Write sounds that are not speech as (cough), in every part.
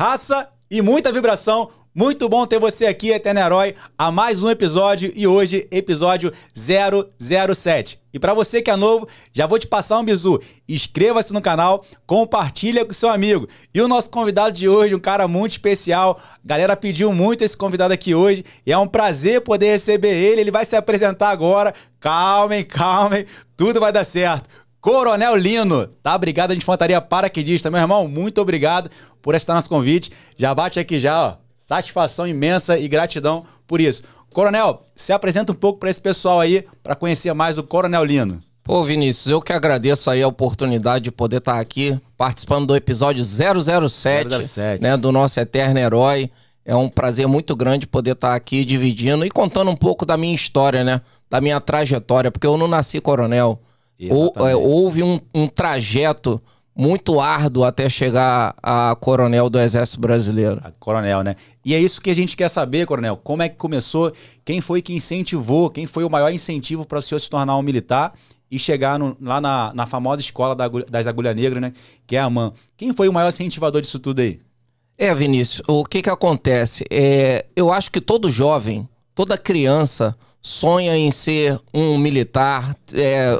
raça e muita vibração. Muito bom ter você aqui, Eterno Herói, a mais um episódio e hoje, episódio 007. E para você que é novo, já vou te passar um bizu. Inscreva-se no canal, compartilha com seu amigo. E o nosso convidado de hoje, um cara muito especial. A galera pediu muito esse convidado aqui hoje e é um prazer poder receber ele. Ele vai se apresentar agora. Calmem, calmem, tudo vai dar certo. Coronel Lino, da Brigada de Infantaria Paraquedista. Meu irmão, muito obrigado por estar nosso convite. Já bate aqui já, ó. Satisfação imensa e gratidão por isso. Coronel, se apresenta um pouco para esse pessoal aí, para conhecer mais o Coronel Lino. Pô, Vinícius, eu que agradeço aí a oportunidade de poder estar aqui participando do episódio 007, 007. Né, do nosso eterno herói. É um prazer muito grande poder estar aqui dividindo e contando um pouco da minha história, né? Da minha trajetória, porque eu não nasci coronel. Ou, é, houve um, um trajeto muito árduo até chegar a coronel do Exército Brasileiro. A coronel, né? E é isso que a gente quer saber, coronel. Como é que começou? Quem foi que incentivou? Quem foi o maior incentivo para o senhor se tornar um militar e chegar no, lá na, na, famosa escola da, das Agulha Negra, né? Que é a MAN. Quem foi o maior incentivador disso tudo aí? É, Vinícius, o que que acontece? É, eu acho que todo jovem, toda criança sonha em ser um militar, é,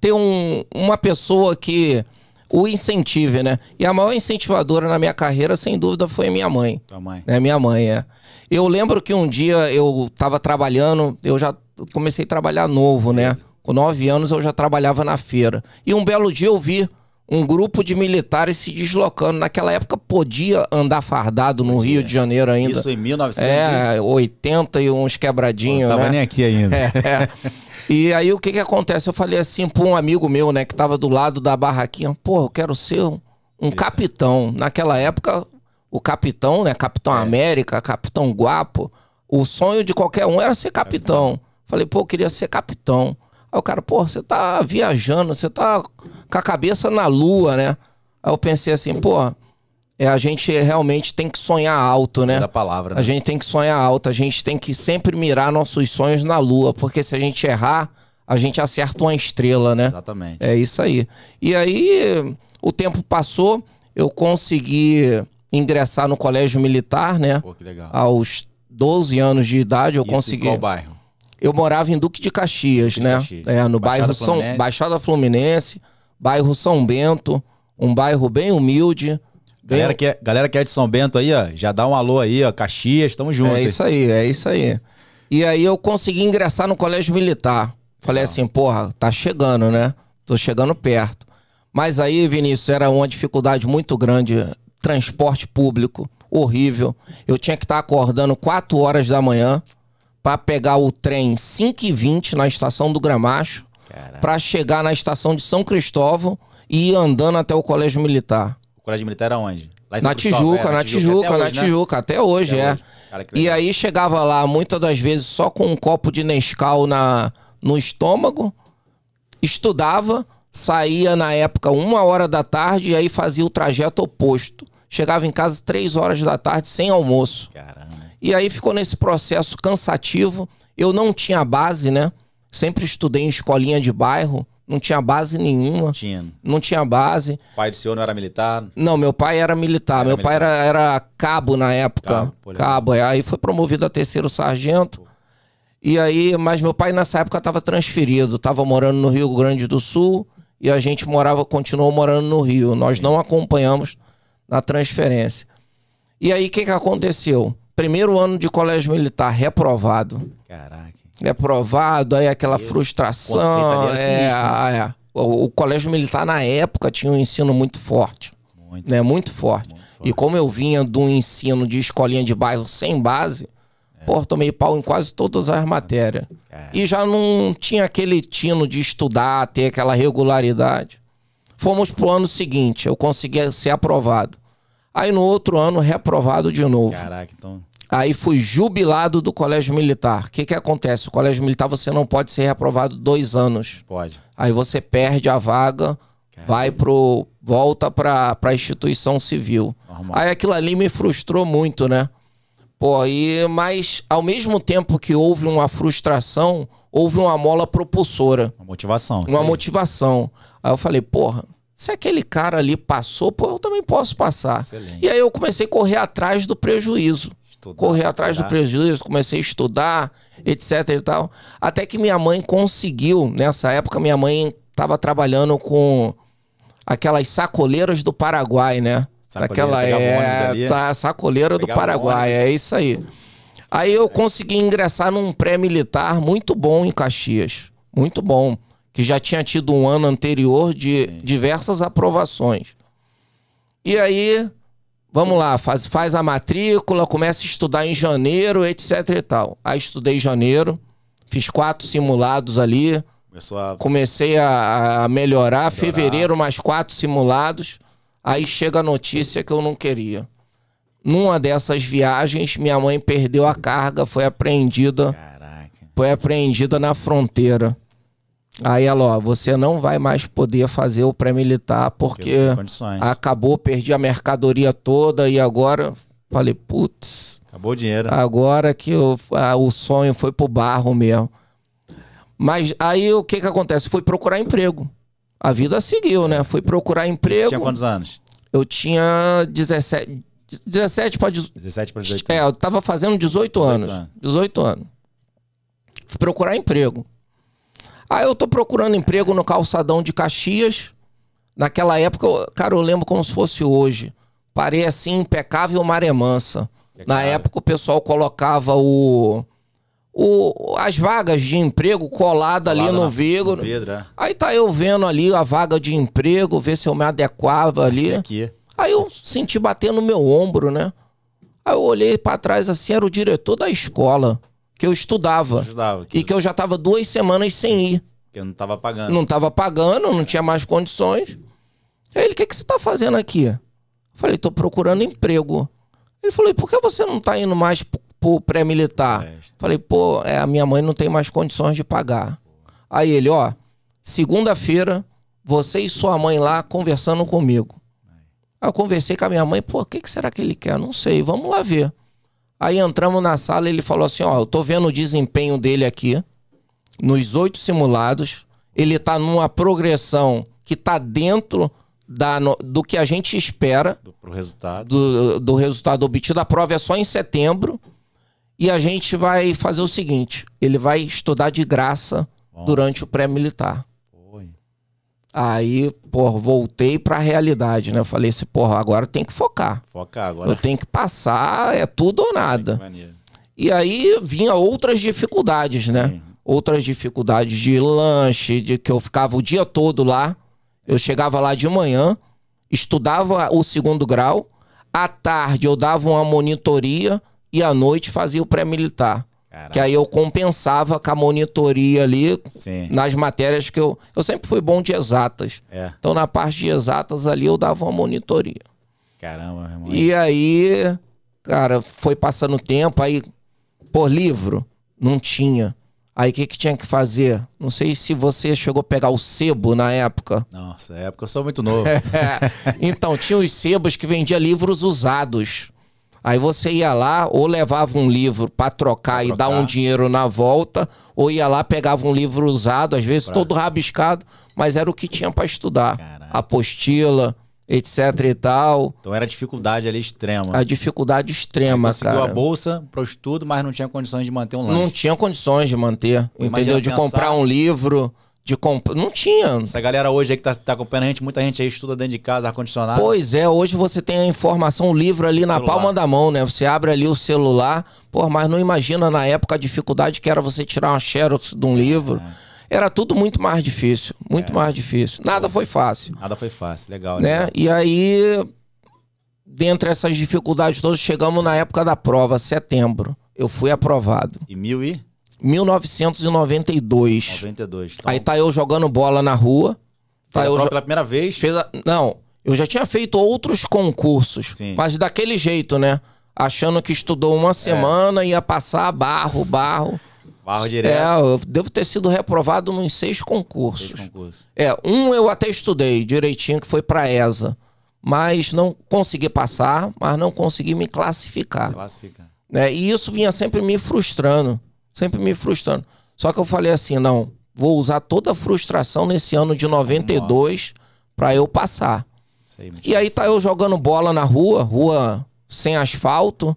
ter um, uma pessoa que o incentive, né? E a maior incentivadora na minha carreira, sem dúvida, foi minha mãe. Tua mãe? É, minha mãe, é. Eu lembro que um dia eu estava trabalhando, eu já comecei a trabalhar novo, né? Com nove anos eu já trabalhava na feira. E um belo dia eu vi um grupo de militares se deslocando. Naquela época podia andar fardado no Rio de Janeiro ainda. Isso em 1900? É, 80 e uns quebradinhos, Não tava né? nem aqui ainda. É, é. E aí o que que acontece? Eu falei assim para um amigo meu, né, que tava do lado da barraquinha, pô, eu quero ser um, um capitão. Naquela época, o capitão, né, Capitão é. América, Capitão Guapo, o sonho de qualquer um era ser capitão. capitão. Falei, pô, eu queria ser capitão. Aí o cara, pô, você tá viajando, você tá com a cabeça na lua, né? Aí eu pensei assim, pô, é, a gente realmente tem que sonhar alto, né? Da palavra. Né? A gente tem que sonhar alto, a gente tem que sempre mirar nossos sonhos na lua, porque se a gente errar, a gente acerta uma estrela, né? Exatamente. É isso aí. E aí, o tempo passou, eu consegui ingressar no colégio militar, né? Pô, que legal. Aos 12 anos de idade, eu Isso consegui. Em qual bairro? Eu morava em Duque de Caxias, Duque né? Caxias. É, no Baixada bairro Fluminense. São Baixada Fluminense, bairro São Bento, um bairro bem humilde. Bem... Galera, que é, galera que é de São Bento aí, ó, já dá um alô aí, ó, Caxias, tamo junto. É isso aí, é isso aí. E aí eu consegui ingressar no colégio militar. Falei assim, porra, tá chegando, né? Tô chegando perto. Mas aí, Vinícius, era uma dificuldade muito grande. Transporte público, horrível. Eu tinha que estar tá acordando 4 horas da manhã para pegar o trem 5 e 20 na estação do Gramacho, para chegar na estação de São Cristóvão e ir andando até o colégio militar. O colégio militar era onde? na Tijuca, é, na Tijuca, na Tijuca, até hoje, até é. Hoje. Cara, e aí chegava lá, muitas das vezes, só com um copo de Nescau na, no estômago, estudava, saía na época uma hora da tarde e aí fazia o trajeto oposto. Chegava em casa três horas da tarde sem almoço. Caramba. E aí ficou nesse processo cansativo. Eu não tinha base, né? Sempre estudei em escolinha de bairro, não tinha base nenhuma. Tinha. Não tinha base. O pai do senhor não era militar? Não, meu pai era militar. Era meu militar. pai era, era, cabo na época. Cabo, cabo é. aí foi promovido a terceiro sargento. E aí, mas meu pai nessa época estava transferido, estava morando no Rio Grande do Sul e a gente morava, continuou morando no Rio. Nós Sim. não acompanhamos na transferência. E aí, o que, que aconteceu? Primeiro ano de colégio militar, reprovado. Caraca. Reprovado, aí aquela Eu, frustração. É, é, é. O, o, colégio militar na época tinha um ensino muito forte. Muito, né? muito, forte. muito forte. E como eu vinha de um ensino de escolinha de bairro sem base, é. pô, tomei pau em quase todas as matérias. E já não tinha aquele tino de estudar, ter aquela regularidade. Fomos pro ano seguinte, eu consegui ser aprovado. Aí no outro ano, reprovado de novo. Caraca, então. Aí fui jubilado do colégio militar. O que, que acontece? O colégio militar você não pode ser reprovado dois anos. Pode. Aí você perde a vaga, Caraca. vai pro. volta pra, pra instituição civil. Normal. Aí aquilo ali me frustrou muito, né? Pô, e, mas ao mesmo tempo que houve uma frustração, houve uma mola propulsora. Uma motivação. Uma motivação. Aí eu falei, porra, se aquele cara ali passou, pô, eu também posso passar. Excelente. E aí eu comecei a correr atrás do prejuízo. Estudar, correr atrás estudar. do prejuízo, comecei a estudar, etc e tal. Até que minha mãe conseguiu, nessa época, minha mãe estava trabalhando com aquelas sacoleiras do Paraguai, né? Aquela é, tá, sacoleira do Paraguai, é isso aí. Aí eu consegui ingressar num pré-militar muito bom em Caxias. Muito bom que já tinha tido um ano anterior de diversas aprovações. E aí, vamos lá, faz, faz a matrícula, começa a estudar em janeiro, etc e tal. Aí estudei em janeiro, fiz quatro simulados ali. A... Comecei a, a melhorar, melhorar, fevereiro mais quatro simulados. Aí chega a notícia que eu não queria. Numa dessas viagens, minha mãe perdeu a carga, foi apreendida. Caraca. Foi apreendida na fronteira. Aí ela, ó, você não vai mais poder fazer o pré-militar porque acabou, perdi a mercadoria toda e agora falei, putz. Acabou o dinheiro. Agora que o, a, o sonho foi pro barro mesmo. Mas aí o que que acontece? Fui procurar emprego. A vida seguiu, né? Fui procurar emprego. Você tinha quantos anos? Eu tinha 17, 17 para 17 para 18. É, eu tava fazendo 18, 18 anos. anos. 18 anos. Fui procurar emprego. Aí eu tô procurando emprego no calçadão de Caxias. Naquela época, cara, eu lembro como se fosse hoje. Parei assim, impecável maré mansa. É Na época o pessoal colocava o, o as vagas de emprego colada ali no, vidro. no vidro. É. Aí tá eu vendo ali a vaga de emprego, ver se eu me adequava ali. Aqui. Aí eu senti bater no meu ombro, né? Aí eu olhei para trás assim, era o diretor da escola que eu estudava. Ajudava, que... E que eu já tava duas semanas sem ir. Que eu não tava pagando. Não tava pagando, não tinha mais condições. Aí ele, o que, que você tá fazendo aqui? Eu falei, tô procurando emprego. Ele falou, e por que você não tá indo mais pro pré-militar? É. Falei, pô, é, a minha mãe não tem mais condições de pagar. Aí ele, ó, segunda-feira, você e sua mãe lá conversando comigo. Aí eu conversei com a minha mãe, pô, o que, que será que ele quer? Não sei, vamos lá ver. Aí entramos na sala e ele falou assim: Ó, eu tô vendo o desempenho dele aqui, nos oito simulados. Ele tá numa progressão que tá dentro da, no, do que a gente espera. Do, resultado. Do, do resultado obtido. A prova é só em setembro. E a gente vai fazer o seguinte: ele vai estudar de graça Bom. durante o pré-militar. Aí, pô, voltei pra realidade, né? Eu falei assim, porra, agora tem que focar. Focar agora. Eu tenho que passar, é tudo ou nada. E aí vinha outras dificuldades, né? Sim. Outras dificuldades de lanche, de que eu ficava o dia todo lá. Eu chegava lá de manhã, estudava o segundo grau, à tarde eu dava uma monitoria e à noite fazia o pré-militar. Caraca. Que aí eu compensava com a monitoria ali Sim. nas matérias que eu. Eu sempre fui bom de exatas. É. Então na parte de exatas ali eu dava uma monitoria. Caramba, irmão. E aí, cara, foi passando o tempo, aí, por livro, não tinha. Aí o que, que tinha que fazer? Não sei se você chegou a pegar o sebo na época. Nossa, na época eu sou muito novo. (laughs) então, tinha os sebos que vendia livros usados. Aí você ia lá, ou levava um livro para trocar, e dar um dinheiro na volta, ou ia lá, pegava um livro usado, às vezes pra... todo rabiscado, mas era o que tinha para estudar. Caraca. Apostila, etc e tal. Então era dificuldade ali extrema. A dificuldade extrema, Aí conseguiu cara. a bolsa pro estudo, mas não tinha condições de manter um lanche. Não tinha condições de manter, entendeu? De pensar... comprar um livro de compra. Não tinha. Essa galera hoje aí que tá, tá acompanhando a gente, muita gente aí estuda dentro de casa, ar-condicionado. Pois é, hoje você tem a informação, o livro ali na palma da mão, né? Você abre ali o celular, pô, mas não imagina na época a dificuldade que era você tirar uma xerox de um livro. É. Era tudo muito mais difícil, muito é. mais difícil. Nada foi fácil. Nada foi fácil, legal. Né? Legal. E aí, dentre essas dificuldades todas, chegamos na época da prova, setembro. Eu fui aprovado. E mil e? 1992. 92. Então... Aí tá eu jogando bola na rua. Tá eu jo... pela primeira vez? A... Não, eu já tinha feito outros concursos, Sim. mas daquele jeito, né? Achando que estudou uma semana, é. ia passar barro, barro. Barro direto. É, eu devo ter sido reprovado nos seis concursos. Seis concursos. É, um eu até estudei direitinho, que foi pra ESA. Mas não consegui passar, mas não consegui me classificar. Classificar. É, e isso vinha sempre me frustrando sempre me frustrando. Só que eu falei assim, não, vou usar toda a frustração nesse ano de 92 para eu passar. Aí, e aí tá eu jogando bola na rua, rua sem asfalto.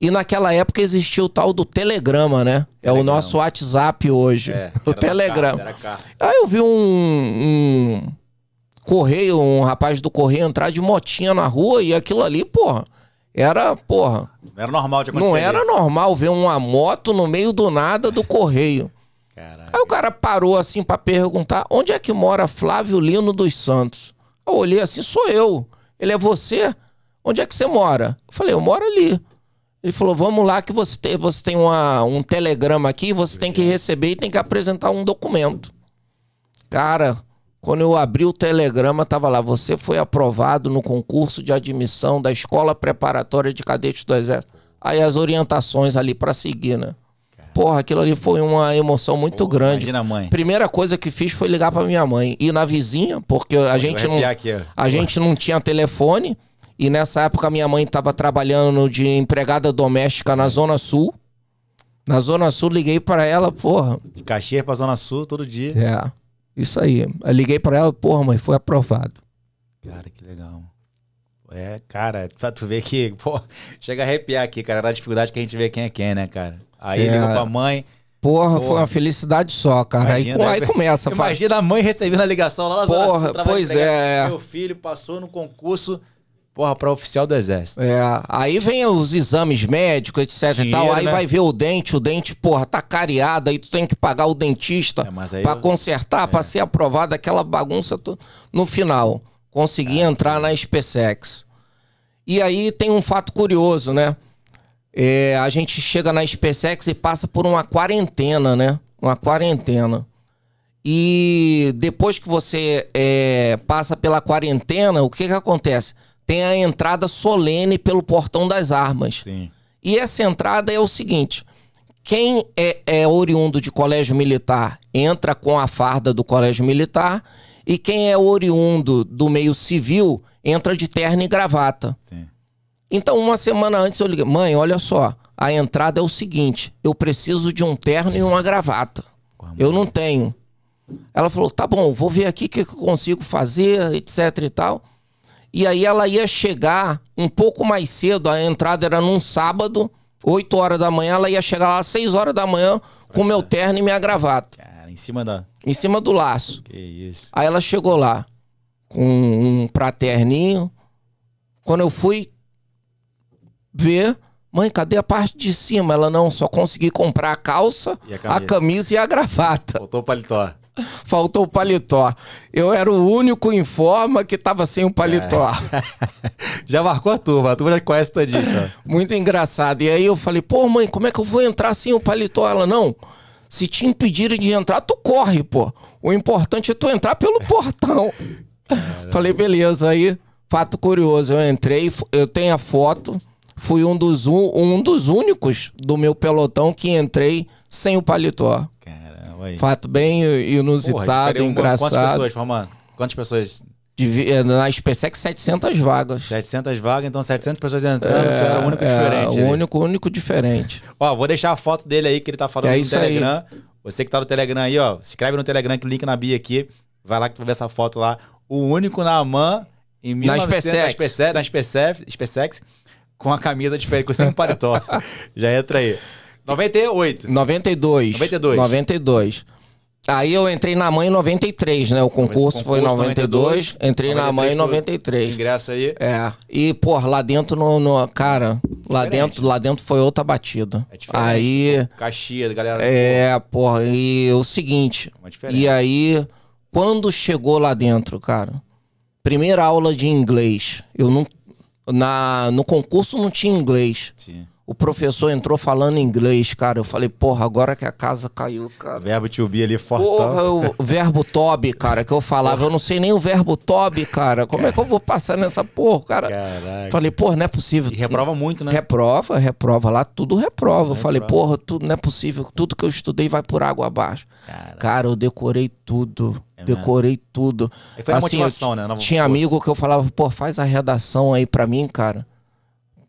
E naquela época existia o tal do Telegrama, né? É o nosso WhatsApp hoje. É, o Telegrama. Carta, aí eu vi um, um, correio, um rapaz do correio entrar de motinha na rua e aquilo ali, porra, era, porra. Não era normal de acontecer. Não era normal ver uma moto no meio do nada do correio. Caraca. Aí o cara parou assim para perguntar: onde é que mora Flávio Lino dos Santos? Eu olhei assim: sou eu. Ele é você? Onde é que você mora? Eu falei: eu moro ali. Ele falou: vamos lá, que você tem, você tem uma, um telegrama aqui, você tem que receber e tem que apresentar um documento. Cara, quando eu abri o telegrama, tava lá: você foi aprovado no concurso de admissão da Escola Preparatória de Cadetes do Exército. Aí as orientações ali para seguir, né? Porra, aquilo ali foi uma emoção muito Porra, grande. Imagina a mãe. Primeira coisa que fiz foi ligar para minha mãe. Ir na vizinha, porque a gente não aqui, a gente não tinha telefone. E nessa época minha mãe estava trabalhando de empregada doméstica na Zona Sul. Na Zona Sul liguei para ela, porra. De Caxias pra Zona Sul todo dia. É. Isso aí. Eu liguei para ela, porra, mãe, foi aprovado. Cara, que legal. É, cara, pra tu ver que, pô, chega a arrepiar aqui, cara, da dificuldade que a gente vê quem é quem, né, cara? Aí é. ligou pra mãe. Porra, porra, foi uma felicidade só, cara. Imagina, aí, aí começa. Imagina a mãe recebendo a ligação lá nas Porra, pois é. Meu filho passou no concurso, porra, pra oficial do exército. É, aí vem os exames médicos, etc Dinheiro, e tal. Aí né? vai ver o dente, o dente, porra, tá cariado, aí tu tem que pagar o dentista é, pra eu... consertar, é. pra ser aprovado aquela bagunça no final. Consegui é, entrar na SpaceX. E aí tem um fato curioso, né? É, a gente chega na SpaceX e passa por uma quarentena, né? Uma quarentena. E depois que você é, passa pela quarentena, o que que acontece? Tem a entrada solene pelo portão das armas. Sim. E essa entrada é o seguinte: quem é, é oriundo de colégio militar entra com a farda do colégio militar, e quem é oriundo do meio civil entra de terno e gravata. Sim. Então, uma semana antes eu liguei, mãe, olha só, a entrada é o seguinte: eu preciso de um terno e uma gravata. Eu não tenho. Ela falou: tá bom, vou ver aqui o que eu consigo fazer, etc e tal. E aí ela ia chegar um pouco mais cedo, a entrada era num sábado, 8 horas da manhã, ela ia chegar lá às 6 horas da manhã com meu terno e minha gravata. Cara, em cima da. Em cima do laço. Que isso. Aí ela chegou lá com um praterninho. Quando eu fui, ver, mãe, cadê a parte de cima? Ela não, só consegui comprar a calça, a camisa, a camisa e a gravata. Faltou o paletó. Faltou o paletó. Eu era o único em forma que tava sem o paletó. É. (laughs) já marcou a turma, a turma já conhece todinho. Então. Muito engraçado. E aí eu falei, pô, mãe, como é que eu vou entrar sem o paletó? Ela, não. Se te impedirem de entrar, tu corre, pô. O importante é tu entrar pelo portão. Falei, beleza. Aí, fato curioso, eu entrei, eu tenho a foto fui um dos, um dos únicos do meu pelotão que entrei sem o paletó. Fato bem inusitado, Porra, engraçado. Quantas pessoas, formando? Quantas pessoas? De, eh, na SpaceX, 700 vagas. 700 vagas, então 700 pessoas entrando, é, era o único é, diferente. O único, único diferente. (laughs) ó, vou deixar a foto dele aí, que ele tá falando é no Telegram. Aí. Você que tá no Telegram aí, ó, se inscreve no Telegram, que o link na bio aqui. Vai lá que tu vai ver essa foto lá. O único na AMAN, em 1900, na SpaceX. Na SpaceX, SpaceX com a camisa diferente, com sem paletó. (laughs) Já entra aí. 98. 92. 92. 92. Aí eu entrei na mãe em 93, né? O concurso, concurso foi em 92, 92, entrei 93, na mãe em 93. Ingresso aí. É. E, pô, lá dentro no, no cara, lá dentro, lá dentro foi outra batida. É diferente. Aí Caxias, galera. É, porra, e o seguinte, e aí quando chegou lá dentro, cara, primeira aula de inglês, eu não na, no concurso não tinha inglês. Sim. O professor entrou falando inglês, cara. Eu falei, porra, agora que a casa caiu, cara. Verbo to be ali fortão. Porra, o (laughs) verbo tobe, cara, que eu falava. Porra. Eu não sei nem o verbo tobe, cara. Como é que eu vou passar nessa porra, cara? Caraca. Falei, porra, não é possível. E reprova muito, né? Reprova, reprova. Lá tudo reprova. Eu falei, porra, tudo não é possível. Tudo que eu estudei vai por água abaixo. Caraca. Cara, eu decorei tudo. É decorei tudo. E foi assim, motivação, né? tinha amigo que eu falava, pô, faz a redação aí pra mim, cara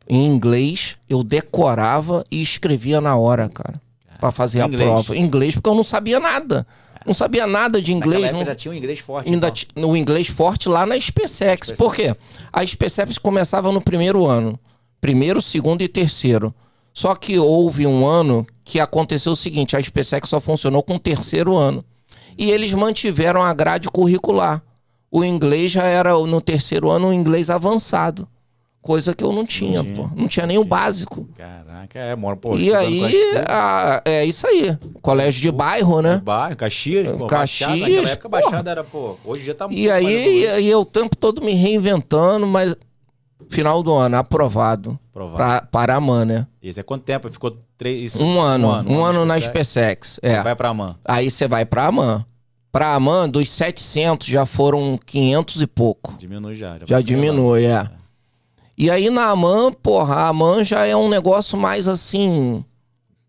em inglês, eu decorava e escrevia na hora, cara. para fazer a prova. Em inglês, porque eu não sabia nada. Não sabia nada de inglês. Naquela não... já tinha um inglês forte. Ainda então. O inglês forte lá na SpaceX. Por quê? A SpaceX começava no primeiro ano. Primeiro, segundo e terceiro. Só que houve um ano que aconteceu o seguinte: a SpaceX só funcionou com o terceiro ano. E eles mantiveram a grade curricular. O inglês já era, no terceiro ano, um inglês avançado. Coisa que eu não tinha, não pô. Não tinha nem o básico. Caraca, é, mora, pô. E aí, a, é isso aí. Colégio de bairro, né? De bairro, Caxias, pô. Caxias. Baixada, naquela época, Baixada era, pô. Hoje já tá muito E aí, e aí, eu o tempo todo me reinventando, mas final do ano, aprovado. Aprovado. Pra, para a MAN, né? Isso é quanto tempo? Ficou três... Isso, um, ano, um ano. Um, ano, na SpaceX. É. Vai pra MAN. Aí você vai pra MAN. Pra Aman, dos 700 já foram 500 e pouco. Diminui já. Já, já diminui, é. é. E aí na Aman, porra, a Aman já é um negócio mais assim.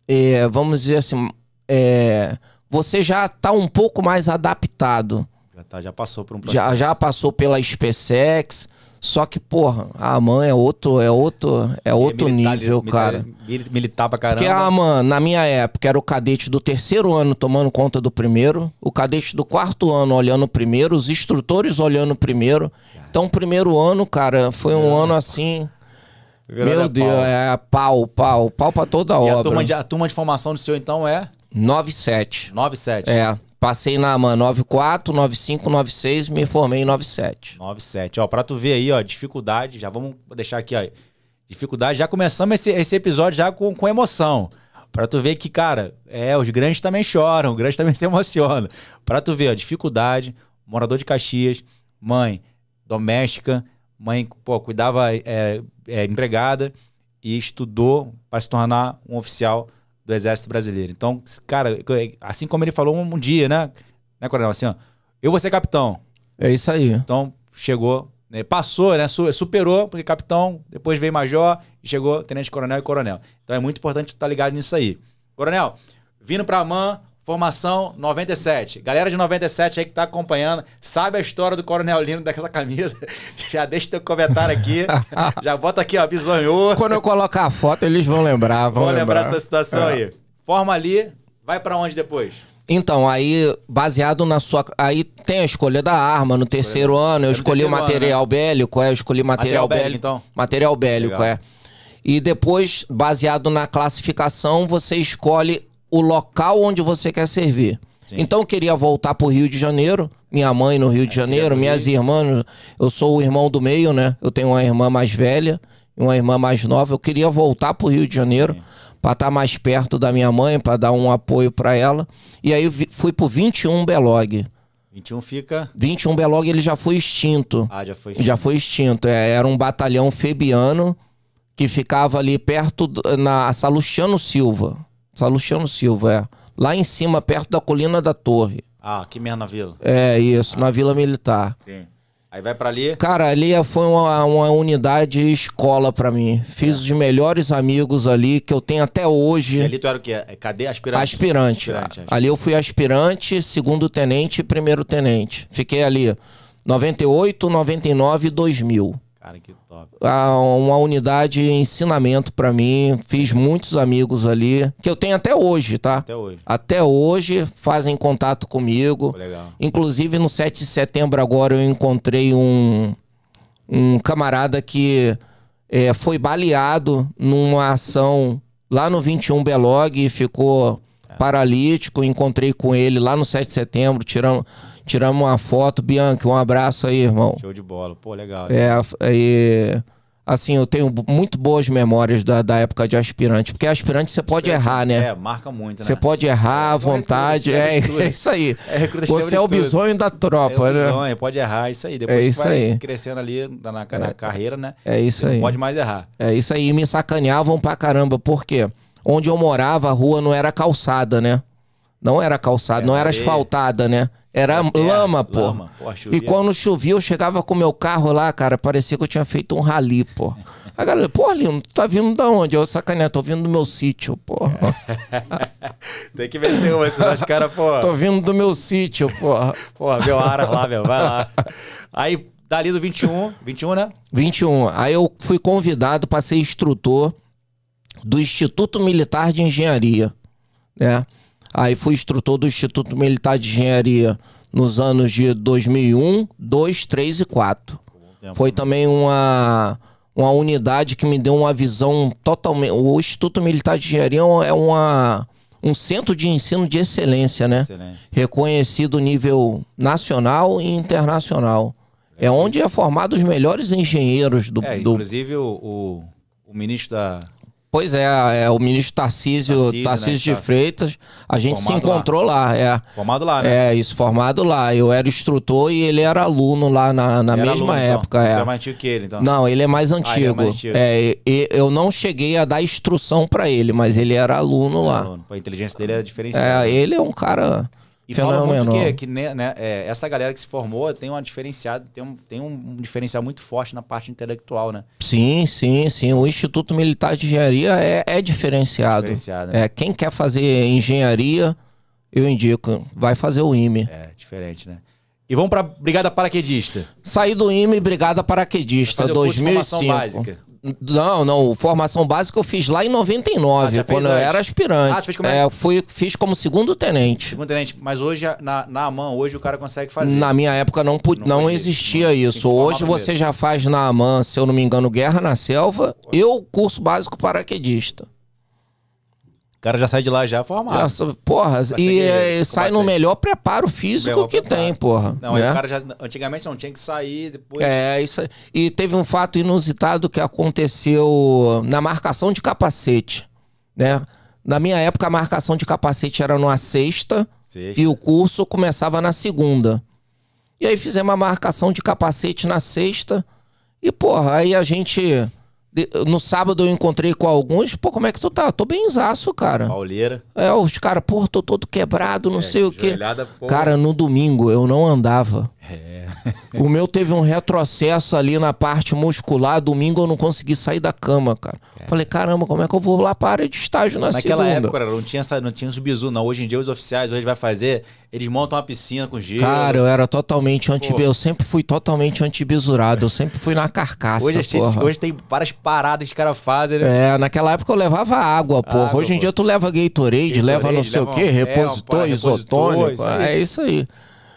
É, vamos dizer assim. É, você já tá um pouco mais adaptado. Já, tá, já passou por um processo. Já, já passou pela SpaceX. Só que, porra, a Aman é outro, é outro, é outro militar, nível, militar, cara. Militar pra caramba. Porque a Aman, na minha época, era o cadete do terceiro ano tomando conta do primeiro, o cadete do quarto ano olhando o primeiro, os instrutores olhando o primeiro. Então, o primeiro ano, cara, foi um é. ano assim. Meu Deus, pau. é pau, pau, pau pra toda a e obra. A turma, de, a turma de formação do seu, então, é? 97. 97. É. Passei na AMAN 94, 95, 96, me formei em 97. 97. Ó, pra tu ver aí, ó, dificuldade, já vamos deixar aqui, ó. Dificuldade, já começamos esse, esse episódio já com, com emoção. Pra tu ver que, cara, é, os grandes também choram, (laughs) os grandes também se emocionam. Pra tu ver, ó, dificuldade, morador de Caxias, mãe doméstica, mãe, pô, cuidava, é, é, empregada e estudou para se tornar um oficial do Exército Brasileiro. Então, cara, assim como ele falou um, dia, né? Né, Coronel? Assim, ó, eu vou ser capitão. É isso aí. Então, chegou, né, passou, né? Superou, porque capitão, depois veio major e chegou tenente coronel e coronel. Então é muito importante estar ligado nisso aí. Coronel, vindo para a MAN, Formação 97. Galera de 97 aí que tá acompanhando, sabe a história do Coronel Lino daquela camisa? (laughs) Já deixa teu comentário aqui. (laughs) já bota aqui, ó, bisonhou. Quando eu colocar a foto, eles vão lembrar. Vão, vão lembrar. essa situação é. aí. Forma ali, vai para onde depois? Então, aí, baseado na sua. Aí tem a escolha da arma. No terceiro é. ano, eu é escolhi o material ano, né? bélico, é. Eu escolhi material, material bélico. Então? Material bélico, Legal. é. E depois, baseado na classificação, você escolhe o local onde você quer servir. Sim. Então eu queria voltar pro Rio de Janeiro, minha mãe no Rio de Janeiro, minhas irmãs, eu sou o irmão do meio, né? Eu tenho uma irmã mais velha e uma irmã mais nova. Eu queria voltar pro Rio de Janeiro para estar tá mais perto da minha mãe, para dar um apoio para ela. E aí fui pro 21 Belog. 21 fica. 21 Belog ele já foi extinto. Ah, já foi extinto. Já foi extinto. É, era um batalhão febiano que ficava ali perto na Salustiano Silva. Salustiano Silva, é. Lá em cima, perto da colina da Torre. Ah, aqui mesmo na vila. É, isso, ah. na Vila Militar. Sim. Aí vai para ali? Cara, ali foi uma, uma unidade escola para mim. Fiz é. os melhores amigos ali que eu tenho até hoje. E ali tu era o quê? É, cadê aspirante? Aspirante. aspirante. Ali eu fui aspirante, segundo tenente e primeiro tenente. Fiquei ali 98, 99 e 2000. Cara, que top. Uma unidade de ensinamento para mim. Fiz muitos amigos ali, que eu tenho até hoje, tá? Até hoje. Até hoje fazem contato comigo. Legal. Inclusive no 7 de setembro agora eu encontrei um, um camarada que é, foi baleado numa ação lá no 21 Belog e ficou é. paralítico. Encontrei com ele lá no 7 de setembro, tiramos Tiramos uma foto. Bianca, um abraço aí, irmão. Show de bola. Pô, legal. É, e, assim, eu tenho muito boas memórias da, da época de aspirante. Porque aspirante você pode errar, né? É, marca muito, né? Você pode errar à é, vontade. É, é, (laughs) isso aí. É, você é o bisonho da tropa, é o né? bisonho, pode errar, isso aí. Depois é isso vai aí. crescendo ali na, na, na carreira, né? É isso aí. Não pode mais errar. É isso aí. E me sacaneavam pra caramba. Por quê? Onde eu morava, a rua não era calçada, né? Não era calçada, não era asfaltada, né? Era é, lama, pô. Lama. Pô, e quando chovia, eu chegava com meu carro lá, cara, parecia que eu tinha feito um rali, pô. A galera, pô, Lino, tu tá vindo da onde? Eu, sacaneia, tô vindo do meu sítio, pô. (laughs) Tem que meter uma, senão os caras, pô. Tô vindo do meu sítio, pô. Pô, meu ara lá, meu, vai lá. Aí, dali do 21, 21, né? 21. Aí eu fui convidado para ser instrutor do Instituto Militar de Engenharia, né? Aí fui instrutor do Instituto Militar de Engenharia nos anos de 2001, 2, 3 e 4. Foi também uma, uma unidade que me deu uma visão totalmente. O Instituto Militar de Engenharia é uma, um centro de ensino de excelência, né? Excelência. Reconhecido nível nacional e internacional. É, é onde é formado os melhores engenheiros do. É, do... Inclusive o, o, o ministro da Pois é, é o ministro Tarcísio, Tarcísio, Tarcísio né, de tá Freitas, a gente se encontrou lá. lá. é. Formado lá, né? É, isso, formado lá. Eu era instrutor e ele era aluno lá na, na mesma aluno, então. época. Então. É. Você é mais antigo que ele, então? Não, ele é mais antigo. Ah, é, mais antigo. é e, eu não cheguei a dar instrução para ele, mas ele era aluno lá. Aluno. A inteligência dele é diferenciada. É, ele é um cara e fala muito que, que né, né, é, essa galera que se formou tem uma diferenciada, tem um, tem um diferencial muito forte na parte intelectual, né? Sim, sim, sim. O Instituto Militar de Engenharia é, é diferenciado. diferenciado né? é, quem quer fazer engenharia, eu indico, vai fazer o IME. É, diferente, né? E vamos para Brigada Paraquedista. Saí do IME Brigada Paraquedista, 2005. básica. Não, não. Formação básica eu fiz lá em 99, ah, quando eu era aspirante. Ah, tu fez como é? é? fui, fiz como segundo tenente. Segundo tenente. Mas hoje, na, na AMAN, hoje o cara consegue fazer. Na minha época não, não, não existia isso. Hoje você já faz na AMAN, se eu não me engano, Guerra na Selva e o curso básico paraquedista. O cara já sai de lá já formado. Já, porra, e é, sai no melhor preparo físico melhor que preparo. tem, porra. Não, né? o cara já. Antigamente não tinha que sair depois. É, isso aí. E teve um fato inusitado que aconteceu na marcação de capacete. Né? Na minha época, a marcação de capacete era numa sexta, sexta. e o curso começava na segunda. E aí fizemos a marcação de capacete na sexta. E, porra, aí a gente no sábado eu encontrei com alguns, pô, como é que tu tá? Tô bem zaço, cara. Pauleira. É, os caras, pô, tô todo quebrado, não é, sei o quê. Cara, no domingo eu não andava. É. o meu teve um retrocesso ali na parte muscular. Domingo eu não consegui sair da cama, cara. É. Falei, caramba, como é que eu vou lá para área de estágio na Naquela segunda? época, não tinha, não tinha os bizu, não. Hoje em dia, os oficiais, hoje vai fazer, eles montam uma piscina com gelo. Cara, eu era totalmente anti Eu sempre fui totalmente antibisurado. Eu sempre fui na carcaça, hoje, porra. hoje tem várias paradas que os caras fazem, né? É, naquela época eu levava água, porra. Água, hoje em pô. dia tu leva Gatorade, Gatorade leva não sei leva o quê, repositor, é, isotônico. É isso aí.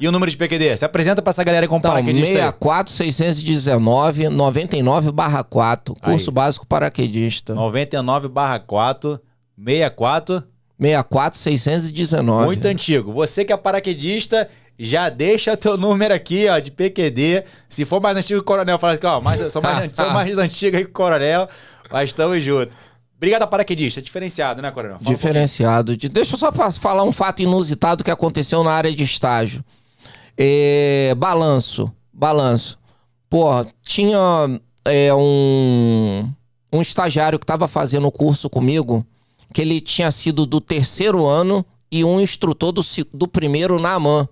E o número de PQD? Se apresenta pra essa galera com então, paraquedista. 64 619 99 barra 4. Curso aí. básico paraquedista. 99 barra 4. 64. 64 619. Muito antigo. Você que é paraquedista, já deixa teu número aqui, ó, de PQD. Se for mais antigo que o Coronel, fala assim, ó, mais, sou, mais, sou mais (laughs) antigo aí que o Coronel, mas estamos juntos. Obrigado, paraquedista. Diferenciado, né, Coronel? Fala Diferenciado. Um Deixa eu só falar um fato inusitado que aconteceu na área de estágio. É, balanço. Balanço. Porra, tinha é, um, um estagiário que estava fazendo o curso comigo, que ele tinha sido do terceiro ano e um instrutor do, do primeiro na AMAN.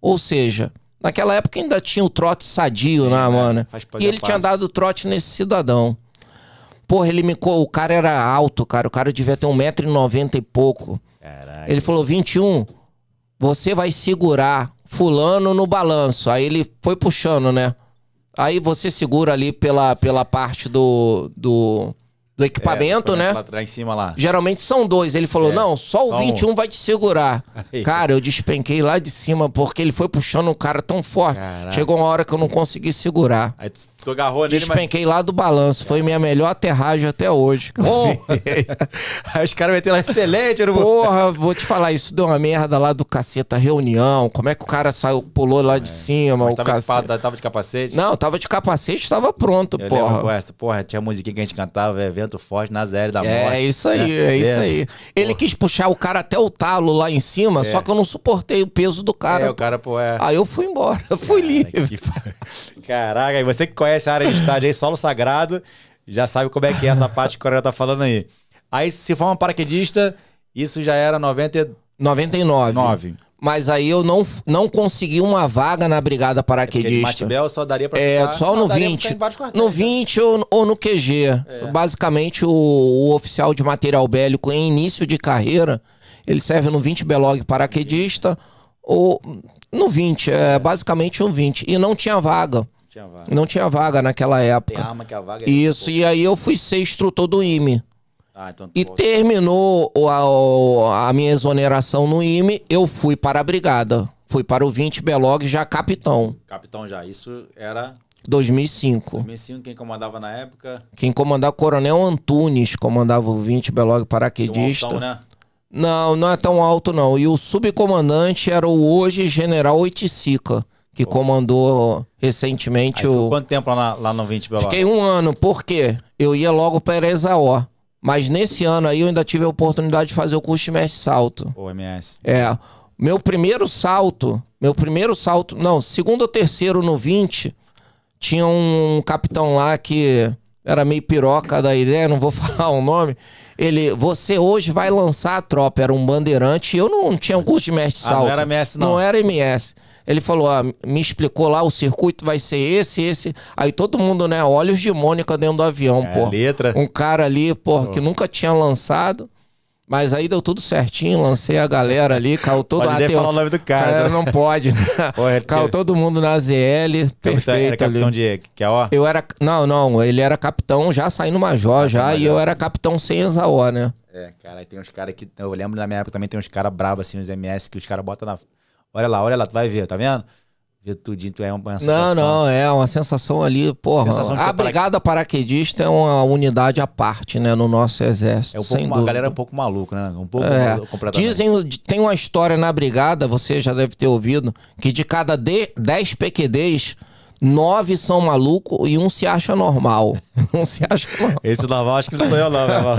Ou seja, naquela época ainda tinha o trote sadio Sim, na AMAN, né? E ele tinha dado trote nesse cidadão. Porra, ele me. O cara era alto, cara. O cara devia ter 1,90m e pouco. Caralho. Ele falou: 21, você vai segurar fulano no balanço. Aí ele foi puxando, né? Aí você segura ali pela, pela parte do, do do equipamento, é, né? Lá, lá, em cima lá. Geralmente são dois. Ele falou: é, não, só o 21 um. vai te segurar. Aí. Cara, eu despenquei lá de cima porque ele foi puxando um cara tão forte. Caraca. Chegou uma hora que eu não consegui segurar. Aí tu, tu agarrou nele, Despenquei mas... lá do balanço. Foi minha melhor aterragem até hoje. Bom. Aí (laughs) (laughs) os caras meteram lá excelente. Não... Porra, vou te falar, isso deu uma merda lá do caceta reunião. Como é que o cara saiu, pulou lá de é. cima? Mas o tava, cacete... tava de capacete? Não, tava de capacete, tava pronto, eu porra. Lembro, essa, porra, tinha musiquinha que a gente cantava, evento vento forte na zero da é, morte. É isso aí, né? é isso aí. Ele pô. quis puxar o cara até o talo lá em cima, é. só que eu não suportei o peso do cara. É, o cara, pô, é. Aí eu fui embora, eu fui livre. Que... (laughs) Caraca, e você que conhece a área de estádio aí, solo sagrado, já sabe como é que é essa parte que o Coronel tá falando aí. Aí, se for um paraquedista, isso já era 90... 99. 9. Mas aí eu não, não consegui uma vaga na Brigada Paraquedista. É Matibel só daria pra É, só no 20. No 20 ou, ou no QG. É. Basicamente, o, o, oficial de material bélico em início de carreira, ele serve no 20 Belog Paraquedista ou no 20. É basicamente um 20. E não tinha vaga. Tinha vaga. Não tinha vaga naquela época. Tem arma que a vaga é Isso, e aí eu fui ser instrutor do IME. Ah, então e terminou a, a, minha exoneração no IME, eu fui para a brigada. Fui para o 20 Belog já capitão. Capitão já, isso era 2005. 2005, quem comandava na época? Quem comandava, Coronel Antunes, comandava o 20 Belog paraquedista. Um altão, né? Não, não é tão alto não. E o subcomandante era o hoje General Oiticica, que comandou recentemente o... Quanto tempo lá, lá no 20 Belog? Fiquei um ano, por quê? Eu ia logo para Erezaó. Mas nesse ano aí eu ainda tive a oportunidade de fazer o curso de mestre salto. O MS. É. Meu primeiro salto, meu primeiro salto, não, segundo ou terceiro no 20, tinha um capitão lá que era meio piroca da ideia, não vou (laughs) falar o nome. Ele, você hoje vai lançar a tropa, era um bandeirante. Eu não tinha um curso de mestre salto. Ah, não era MS, não. Não era MS. Ele falou, ah, me explicou lá, o circuito vai ser esse, esse. Aí todo mundo, né, olhos de Mônica dentro do avião, é, pô. Letra. Um cara ali, pô, que nunca tinha lançado. Mas aí deu tudo certinho, lancei a galera ali, caiu todo pode até falar o nome do cara. cara não pode. (laughs) Né? caiu todo mundo na ZL, perfeito era capitão ali. de que é ó? Eu era, não, não, ele era capitão já saindo major ah, já, e eu era capitão sem exaó, né? É, cara, tem uns caras que eu lembro da minha época também tem uns caras brabos assim, uns MS que os caras botam na Olha lá, olha lá, tu vai ver, tá vendo? ver tudinho, tu é uma sensação. Não, não, é uma sensação ali, porra. Sensação a Brigada para... Paraquedista é uma unidade à parte, né, no nosso exército. É um pouco, uma galera é um pouco maluca, né? Um pouco é. completamente. Dizem, tem uma história na Brigada, você já deve ter ouvido, que de cada 10 PQDs, nove são malucos e um se acha normal. (laughs) um se acha normal. Esse normal acho que não sou eu não, meu irmão.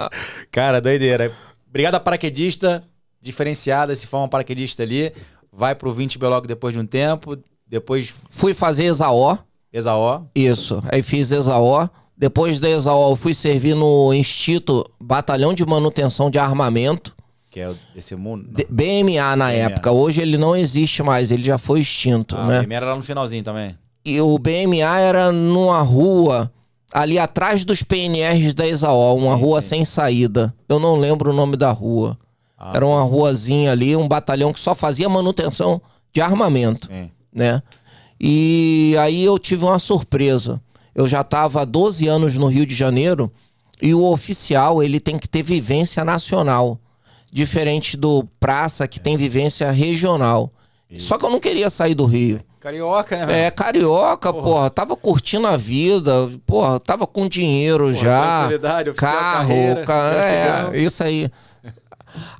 (laughs) Cara, doideira. Brigada paraquedista, diferenciada, se for uma paraquedista ali vai pro 20 Belog depois de um tempo, depois... Fui fazer Exaó. Exaó. Isso, aí fiz Exaó. Depois da Exaó, eu fui servir no Instituto Batalhão de Manutenção de Armamento. Que é esse mundo? BMA na BMA. época. Hoje ele não existe mais, ele já foi extinto, ah, né? O BMA era lá no finalzinho também. E o BMA era numa rua ali atrás dos PNRs da Exaó, uma sim, rua sim. sem saída. Eu não lembro o nome da rua. Ah, Era uma ruazinha ali, um batalhão que só fazia manutenção de armamento, sim. né? E aí eu tive uma surpresa. Eu já estava há 12 anos no Rio de Janeiro e o oficial ele tem que ter vivência nacional, diferente do praça que tem vivência regional. Isso. Só que eu não queria sair do Rio. Carioca, né? É, carioca, porra. porra. Tava curtindo a vida, porra, tava com dinheiro porra, já. Carro, carreira, ca... é, isso aí.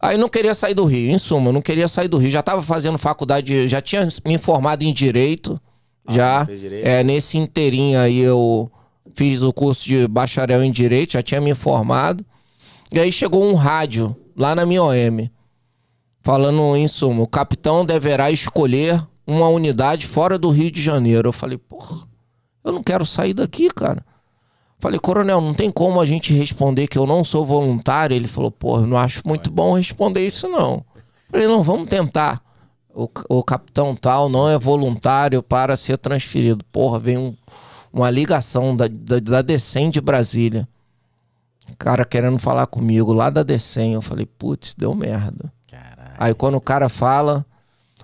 Aí não queria sair do Rio, em suma, não queria sair do Rio. Já estava fazendo faculdade, já tinha me formado em Direito, ah, já. Direito. É, nesse inteirinho aí eu fiz o curso de bacharel em Direito, já tinha me formado. E aí chegou um rádio lá na minha OM, falando em suma, o capitão deverá escolher uma unidade fora do Rio de Janeiro. Eu falei, porra, eu não quero sair daqui, cara. Falei, coronel, não tem como a gente responder que eu não sou voluntário. Ele falou, pô, não acho muito bom responder isso, não. Falei, não, vamos tentar. O, o capitão tal não é voluntário para ser transferido. Porra, vem um, uma ligação da, da, da Decem de Brasília. cara querendo falar comigo lá da Decem. Eu falei, putz, deu merda. Caralho. Aí quando o cara fala,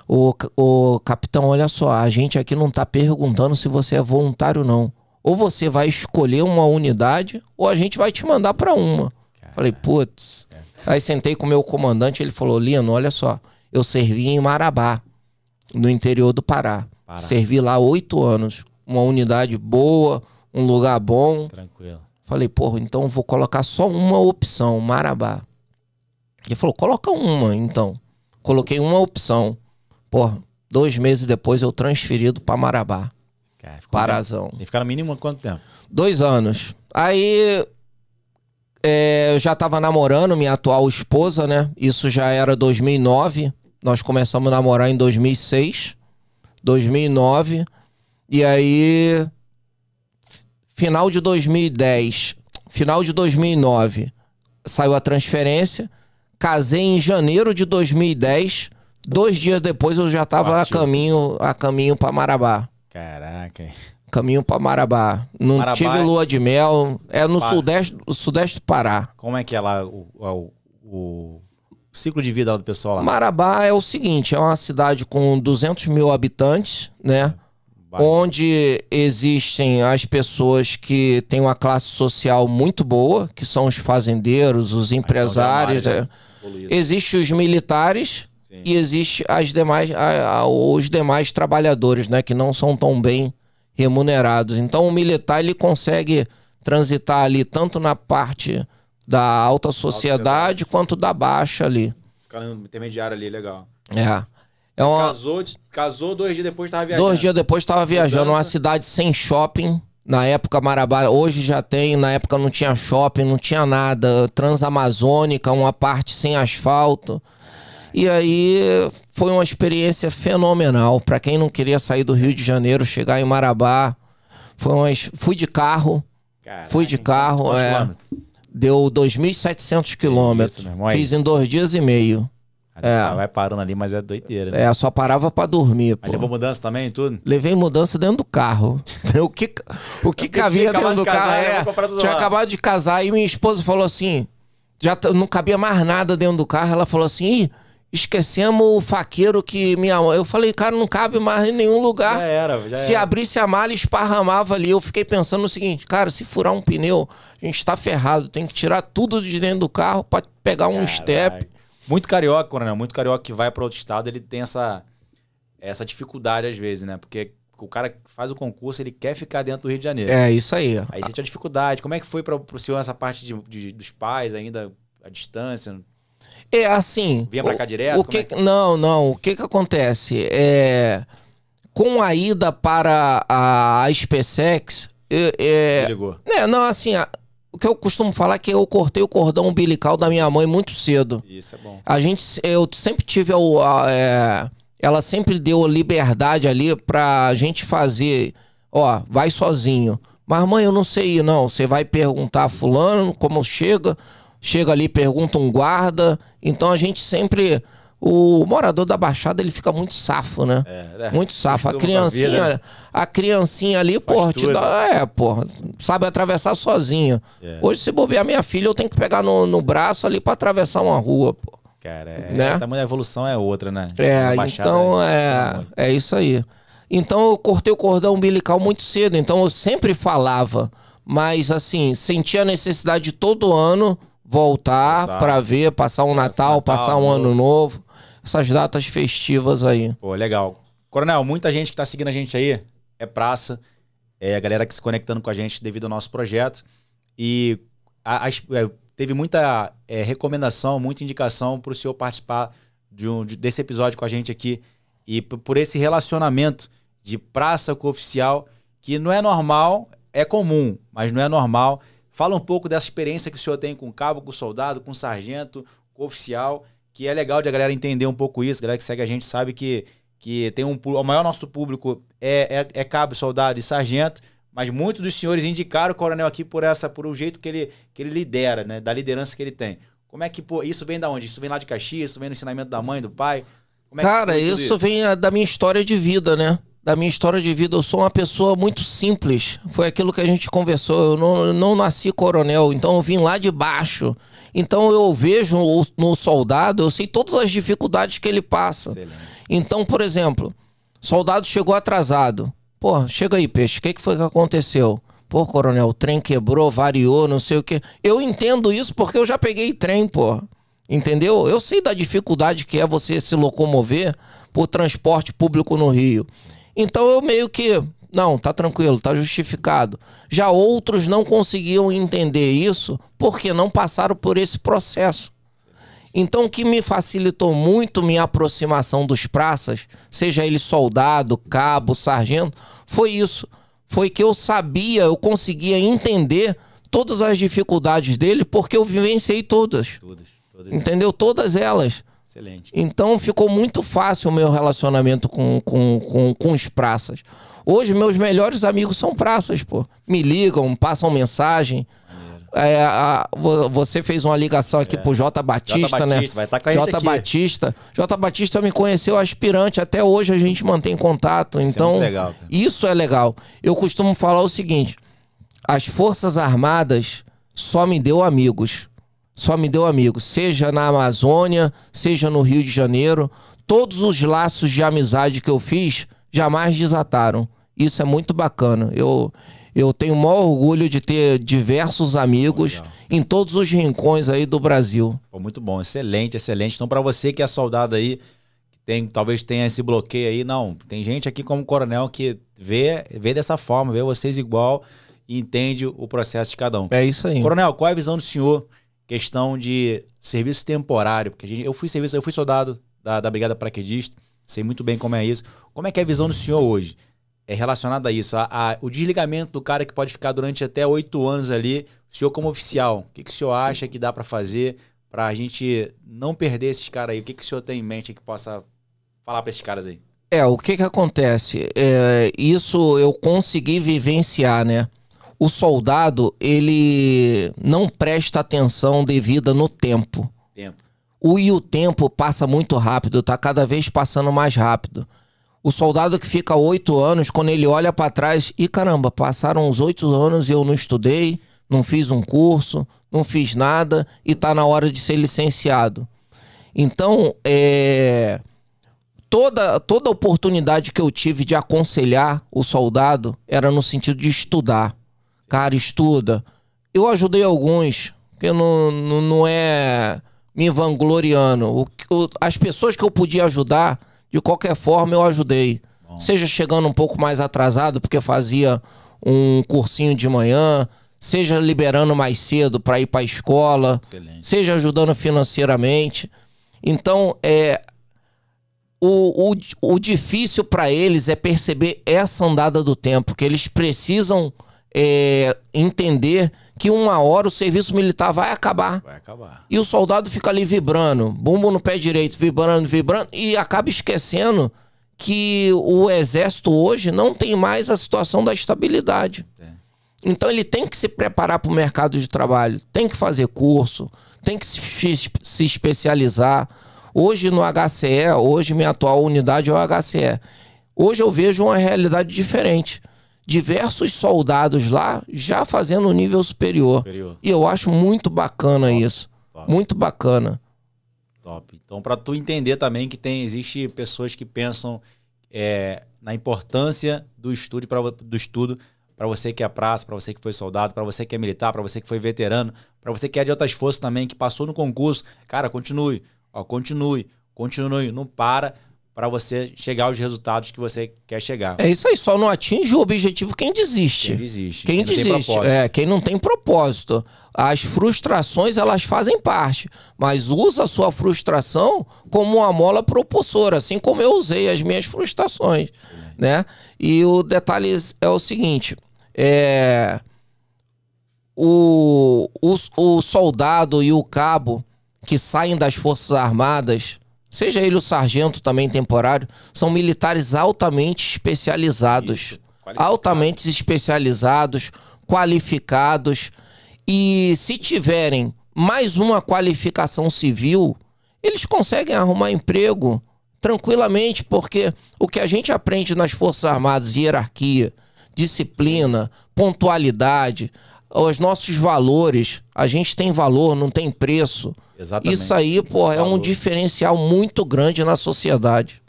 o, o capitão, olha só, a gente aqui não tá perguntando se você é voluntário, não ou você vai escolher uma unidade, ou a gente vai te mandar para uma. Caramba. Falei, putz. É. Aí sentei com o meu comandante, ele falou, Lino, olha só, eu servi em Marabá, no interior do Pará. Pará. Servi lá oito anos. Uma unidade boa, um lugar bom. Tranquilo. Falei, porra, então vou colocar só uma opção, Marabá. Ele falou, coloca uma, então. Coloquei uma opção. Porra, dois meses depois eu transferido para Marabá. Cara, Parazão. E ficaram mínimo quanto tempo? Dois anos. Aí é, eu já tava namorando minha atual esposa, né? Isso já era 2009. Nós começamos a namorar em 2006. 2009. E aí, final de 2010, final de 2009, saiu a transferência. Casei em janeiro de 2010. Dois dias depois eu já tava a caminho, a caminho para Marabá. Caraca. Caminho para Marabá. Não Marabá tive é- lua de mel. É no sudeste, sudeste do Pará. Como é que é lá o, o, o ciclo de vida do pessoal lá? Marabá é o seguinte: é uma cidade com 200 mil habitantes, né? onde existem as pessoas que têm uma classe social muito boa, que são os fazendeiros, os empresários. É, Existem os militares Sim. e existe as demais, a, a, os demais trabalhadores, né, que não são tão bem remunerados. Então o militar ele consegue transitar ali tanto na parte da alta sociedade quanto da baixa ali. Ficar no intermediário ali, legal. É. É uma... casou, casou, dois dias depois estava viajando. Dois dias depois estava viajando. Uma cidade sem shopping. Na época, Marabá, hoje já tem. Na época não tinha shopping, não tinha nada. Transamazônica, uma parte sem asfalto. E aí foi uma experiência fenomenal. Para quem não queria sair do Rio de Janeiro, chegar em Marabá. Foi uma... Fui de carro. Caraca, fui de carro. É, deu 2.700 quilômetros. Fiz em dois dias e meio. É. Vai parando ali, mas é doideira. Né? É, só parava para dormir. Mas levou mudança também tudo? Levei mudança dentro do carro. (laughs) o que, o que cabia dentro do carro é. Tinha acabado de casar e minha esposa falou assim: já não cabia mais nada dentro do carro. Ela falou assim: Ih, esquecemos o faqueiro que minha Eu falei, cara, não cabe mais em nenhum lugar. Já era, já Se era. abrisse a mala, esparramava ali. Eu fiquei pensando no seguinte, cara, se furar um pneu, a gente tá ferrado. Tem que tirar tudo de dentro do carro para pegar um Carai. step. Muito carioca, coronel, muito carioca que vai para outro estado, ele tem essa, essa dificuldade às vezes, né? Porque o cara faz o concurso, ele quer ficar dentro do Rio de Janeiro. É, isso aí. Aí existe a dificuldade. Como é que foi para o senhor essa parte de, de, dos pais ainda, a distância? É assim. Vinha para cá direto? O que, é que... Não, não. O que que acontece? É, com a ida para a, a SpaceX... É, é, ligou. É, não, assim... A, o que eu costumo falar é que eu cortei o cordão umbilical da minha mãe muito cedo. Isso é bom. A gente, eu sempre tive a, a é, ela sempre deu liberdade ali pra gente fazer, ó, vai sozinho. Mas mãe, eu não sei ir não. Você vai perguntar fulano como chega, chega ali, pergunta um guarda. Então a gente sempre o morador da Baixada ele fica muito safo, né? É, é. Muito safo. A criancinha, a criancinha ali, pô, te dá, é, pô, sabe atravessar sozinho. É. Hoje, se bobear minha filha, eu tenho que pegar no, no braço ali para atravessar uma rua, pô. Cara, é, né? tamanho da evolução é outra, né? É, então é, é, é isso aí. Então eu cortei o cordão umbilical muito cedo, então eu sempre falava, mas assim, sentia a necessidade de todo ano voltar para ver, passar um Natal, Natal passar um ano novo essas datas festivas aí. Pô, legal. Coronel, muita gente que tá seguindo a gente aí é praça, é a galera que se conectando com a gente devido ao nosso projeto. E a, a, é, teve muita é, recomendação, muita indicação para o senhor participar de um, de, desse episódio com a gente aqui. E por esse relacionamento de praça com oficial, que não é normal, é comum, mas não é normal. Fala um pouco dessa experiência que o senhor tem com cabo, com soldado, com sargento, com oficial que é legal de a galera entender um pouco isso. A galera que segue a gente sabe que, que tem um o maior nosso público é, é, é cabo, soldado e sargento, mas muitos dos senhores indicaram o coronel aqui por essa por o jeito que ele, que ele lidera, né, da liderança que ele tem. Como é que pô, isso vem da onde? Isso vem lá de Caxias, isso vem no ensinamento da mãe, do pai? É Cara, isso, isso vem da minha história de vida, né? Da minha história de vida. Eu sou uma pessoa muito simples. Foi aquilo que a gente conversou. Eu não, não nasci coronel, então eu vim lá de baixo. Então eu vejo no soldado, eu sei todas as dificuldades que ele passa. Excelente. Então, por exemplo, soldado chegou atrasado. Pô, chega aí, peixe. O que, que foi que aconteceu? Pô, coronel, o trem quebrou, variou, não sei o que. Eu entendo isso porque eu já peguei trem, pô. Entendeu? Eu sei da dificuldade que é você se locomover por transporte público no Rio. Então eu meio que, não, tá tranquilo, tá justificado. Já outros não conseguiam entender isso porque não passaram por esse processo. Então, o que me facilitou muito minha aproximação dos praças, seja ele soldado, cabo, sargento, foi isso. Foi que eu sabia, eu conseguia entender todas as dificuldades dele, porque eu vivenciei todas. Todas, todas entendeu? Todas elas. Excelente. Então ficou muito fácil o meu relacionamento com, com, com, com os praças. Hoje, meus melhores amigos são praças, pô. Me ligam, passam mensagem. É, a, você fez uma ligação aqui é. pro J Batista, J. né? Batista, vai estar tá com a J Batista. J Batista me conheceu aspirante, até hoje a gente mantém contato. Então, isso é, legal, isso é legal. Eu costumo falar o seguinte: as Forças Armadas só me deu amigos só me deu amigos, seja na Amazônia, seja no Rio de Janeiro. Todos os laços de amizade que eu fiz jamais desataram. Isso é muito bacana. Eu, eu tenho o maior orgulho de ter diversos amigos em todos os rincões aí do Brasil. Pô, muito bom, excelente, excelente. Então, para você que é soldado aí, que tem, talvez tenha esse bloqueio aí, não. Tem gente aqui como coronel que vê, vê dessa forma, vê vocês igual e entende o processo de cada um. É isso aí. Coronel, qual é a visão do senhor? Questão de serviço temporário, porque gente, eu fui serviço, eu fui soldado da, da Brigada Paraquedista, sei muito bem como é isso. Como é que é a visão do senhor hoje? É relacionada a isso, a, a, o desligamento do cara que pode ficar durante até oito anos ali, o senhor como oficial, o que, que o senhor acha que dá para fazer para a gente não perder esses caras aí? O que, que o senhor tem em mente que possa falar para esses caras aí? É, o que que acontece? É, isso eu consegui vivenciar, né? O soldado, ele não presta atenção devida no tempo. Tempo. O e o tempo passa muito rápido, tá cada vez passando mais rápido. O soldado que fica oito anos, quando ele olha para trás, e caramba, passaram uns oito anos e eu não estudei, não fiz um curso, não fiz nada e tá na hora de ser licenciado. Então, é toda, toda oportunidade que eu tive de aconselhar o soldado era no sentido de estudar. Cara, estuda. Eu ajudei alguns, que não, não, não é me vangloriando. O, o, as pessoas que eu podia ajudar, de qualquer forma, eu ajudei. Bom. Seja chegando um pouco mais atrasado, porque fazia um cursinho de manhã, seja liberando mais cedo para ir para a escola, Excelente. seja ajudando financeiramente. Então, é, o, o, o difícil para eles é perceber essa andada do tempo, que eles precisam é, entender que uma hora o serviço militar vai acabar. Vai acabar. E o soldado fica ali vibrando, bumbo no pé direito, vibrando, vibrando, e acaba esquecendo que o exército hoje não tem mais a situação da estabilidade. É. Então ele tem que se preparar para o mercado de trabalho, tem que fazer curso, tem que se, se especializar. Hoje no HCE, hoje minha atual unidade é o HCE. Hoje eu vejo uma realidade diferente. Diversos soldados lá já fazendo um nível superior. superior. E eu acho muito bacana Top. isso. Top. Muito bacana. Top. Então, para tu entender também que tem existe pessoas que pensam é, na importância do estudo para do estudo para você que é praça, para você que foi soldado, para você que é militar, para você que foi veterano, para você que é de outras forças também, que passou no concurso. Cara, continue. Ó, continue, continue, não para para você chegar aos resultados que você quer chegar. É isso aí, só não atinge o objetivo quem desiste. Quem desiste. Quem, quem desiste, é, quem não tem propósito. As frustrações, elas fazem parte, mas usa a sua frustração como uma mola propulsora, assim como eu usei as minhas frustrações, né? E o detalhe é o seguinte, é... O, o, o soldado e o cabo, que saem das Forças Armadas, seja ele o sargento também temporário, são militares altamente especializados. Altamente especializados, qualificados. E se tiverem mais uma qualificação civil, eles conseguem arrumar emprego tranquilamente, porque o que a gente aprende nas Forças Armadas, hierarquia, disciplina, pontualidade, os nossos valores, a gente tem valor, não tem preço. Exatamente. Isso aí, pô, é um diferencial muito grande na sociedade.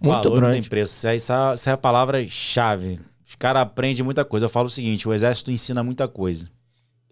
Muito valor grande. Não tem preço. Essa, essa é a palavra-chave. Os caras aprendem muita coisa. Eu falo o seguinte: o exército ensina muita coisa.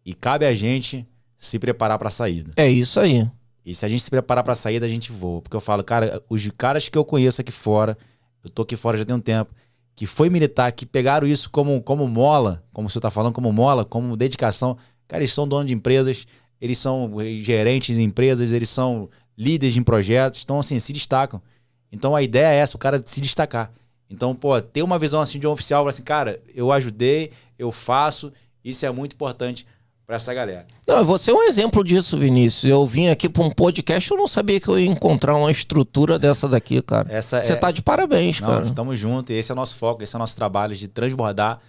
E cabe a gente se preparar para a saída. É isso aí. E se a gente se preparar para a saída, a gente voa. Porque eu falo, cara, os caras que eu conheço aqui fora, eu tô aqui fora já tem um tempo, que foi militar, que pegaram isso como, como mola, como você está falando, como mola, como dedicação. Cara, eles são donos de empresas, eles são gerentes de empresas, eles são líderes em projetos, então, assim, se destacam. Então, a ideia é essa, o cara se destacar. Então, pô, ter uma visão assim de um oficial, assim, cara, eu ajudei, eu faço, isso é muito importante para essa galera. Não, você é um exemplo disso, Vinícius. Eu vim aqui para um podcast, eu não sabia que eu ia encontrar uma estrutura dessa daqui, cara. Essa você é... tá de parabéns, não, cara. Estamos juntos, esse é o nosso foco, esse é o nosso trabalho de transbordar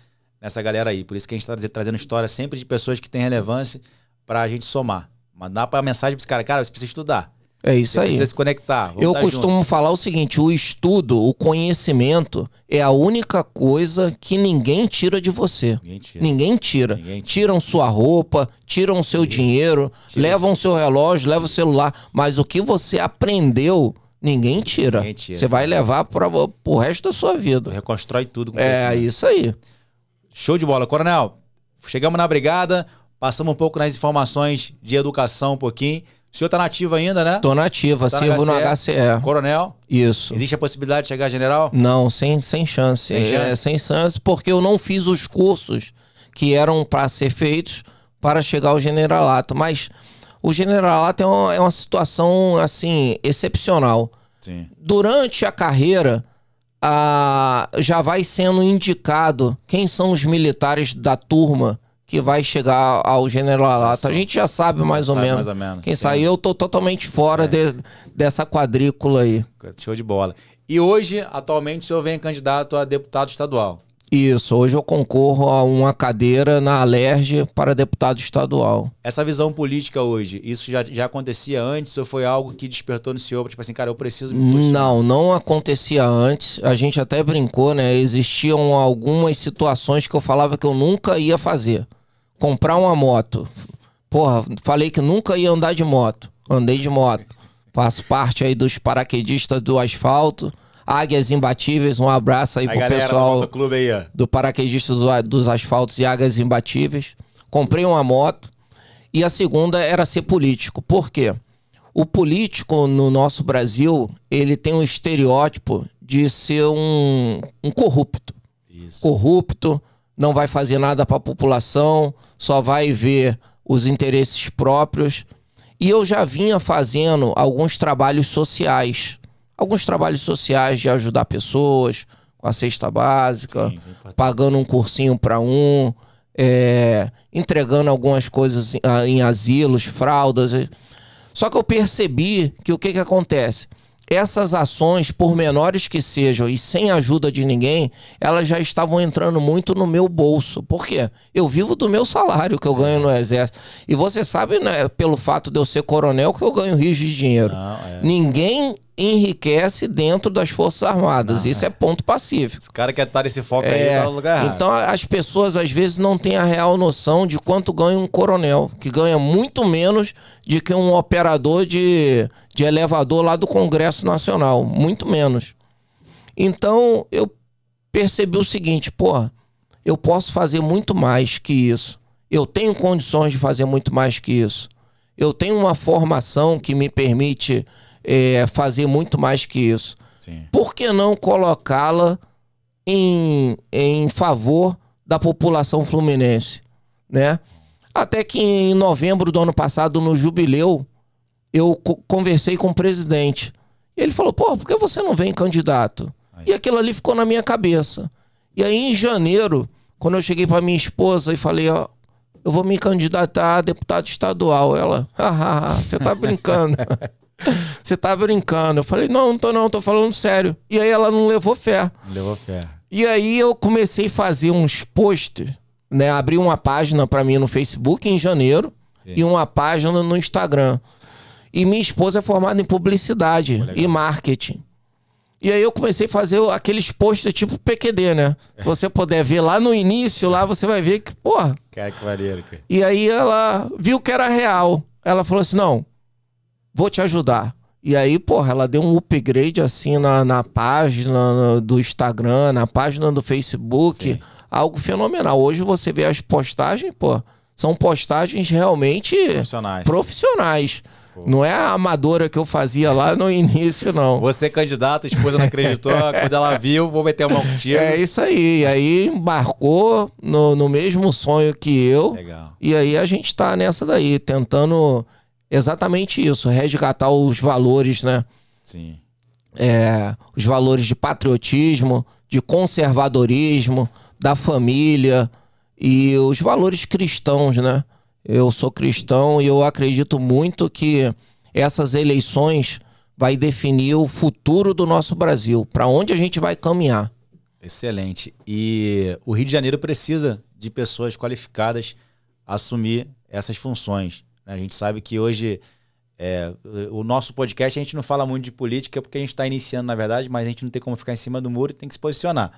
nessa galera aí. Por isso que a gente está trazendo história sempre de pessoas que têm relevância para a gente somar. Mandar para a mensagem para esse cara, cara, você precisa estudar. É isso Você aí. Precisa se conectar. Eu costumo junto. falar o seguinte: o estudo, o conhecimento é a única coisa que ninguém tira de você. Ninguém tira. Ninguém tira. Ninguém tira. Tiram sua roupa, tiram seu dinheiro, tira. levam o seu relógio, levam o celular. Mas o que você aprendeu Ninguém tira. Ninguém tira. Você vai levar para o resto da sua vida. Reconstrói tudo. Com é, isso aí. Show de bola. Coronel, chegamos na brigada, passamos um pouco nas informações de educação um pouquinho. O senhor tá nativo ainda, né? Tô nativa, tá sirvo no HCE. Coronel? Isso. Existe a possibilidade de chegar a general? Não, sem, sem chance. Sem é, chance? sem chance, porque eu não fiz os cursos que eram para ser feitos para chegar ao generalato. Mas o generalato é uma, é uma situação, assim, excepcional. Sim. Durante a carreira, a, já vai sendo indicado quem são os militares da turma que vai chegar ao generalato. A gente já sabe mais, ou, sabe menos. mais ou menos. Quem saiu, eu tô totalmente fora é. de, dessa quadrícula aí. Show de bola. E hoje, atualmente, o senhor vem candidato a deputado estadual. Isso, hoje eu concorro a uma cadeira na Alerj para deputado estadual. Essa visão política hoje, isso já, já acontecia antes ou foi algo que despertou no senhor, tipo assim, cara, eu preciso me posicionar? Não, não acontecia antes. A gente até brincou, né? Existiam algumas situações que eu falava que eu nunca ia fazer. Comprar uma moto. Porra, falei que nunca ia andar de moto. Andei de moto. Faço parte aí dos paraquedistas do asfalto. Águias Imbatíveis, um abraço aí a pro pessoal do, aí, do paraquedistas do, dos asfaltos e Águias Imbatíveis. Comprei uma moto e a segunda era ser político. Por quê? O político no nosso Brasil, ele tem um estereótipo de ser um, um corrupto. Isso. Corrupto, não vai fazer nada para a população, só vai ver os interesses próprios. E eu já vinha fazendo alguns trabalhos sociais alguns trabalhos sociais de ajudar pessoas com a cesta básica, Sim, pagando um cursinho para um, é, entregando algumas coisas em, em asilos, fraldas. Só que eu percebi que o que, que acontece? Essas ações, por menores que sejam e sem ajuda de ninguém, elas já estavam entrando muito no meu bolso. Por quê? Eu vivo do meu salário que eu ganho no Exército. E você sabe, né, pelo fato de eu ser coronel, que eu ganho rios de dinheiro. Não, é. Ninguém enriquece dentro das Forças Armadas. Não, Isso é. é. ponto pacífico. Os caras querem estar nesse foco é, aí no lugar. Então as pessoas às vezes não têm a real noção de quanto ganha um coronel, que ganha muito menos de que um operador de, de elevador lá do Congresso Nacional. Muito menos. Então eu percebi o seguinte, pô, eu posso fazer muito mais que isso. Eu tenho condições de fazer muito mais que isso. Eu tenho uma formação que me permite é, fazer muito mais que isso. Sim. Por que não colocá-la em, em favor da população fluminense, né? Até que em novembro do ano passado, no jubileu, eu conversei com o presidente. Ele falou: pô, por que você não vem candidato? Aí. E aquilo ali ficou na minha cabeça. E aí, em janeiro, quando eu cheguei para minha esposa e falei: ó, eu vou me candidatar a deputado estadual. Ela, (laughs) você tá brincando. (laughs) (laughs) Você tá brincando. Eu falei, não, não tô não, tô falando sério. E aí ela não levou fé. Levou fé. E aí eu comecei a fazer uns posts, né? Abri uma página para mim no Facebook em janeiro Sim. e uma página no Instagram. E minha esposa é formada em publicidade e marketing. E aí eu comecei a fazer aqueles posts tipo PQD, né? Se você puder ver lá no início, lá você vai ver que, porra. Cara, que maneiro. Cara. E aí ela viu que era real. Ela falou assim: não, vou te ajudar. E aí, porra, ela deu um upgrade assim na, na página do Instagram, na página do Facebook. Sim. Algo fenomenal. Hoje você vê as postagens, pô, são postagens realmente profissionais. profissionais. Não é a amadora que eu fazia lá no (laughs) início, não. Você é candidato, a esposa não acreditou, (laughs) quando ela viu, vou meter a mão contigo. É isso aí. Aí embarcou no, no mesmo sonho que eu. Legal. E aí a gente tá nessa daí, tentando exatamente isso, resgatar os valores, né? Sim. É, os valores de patriotismo, de conservadorismo, da família e os valores cristãos, né? Eu sou cristão e eu acredito muito que essas eleições vai definir o futuro do nosso Brasil, para onde a gente vai caminhar. Excelente. E o Rio de Janeiro precisa de pessoas qualificadas assumir essas funções. A gente sabe que hoje é, o nosso podcast a gente não fala muito de política porque a gente está iniciando, na verdade, mas a gente não tem como ficar em cima do muro e tem que se posicionar.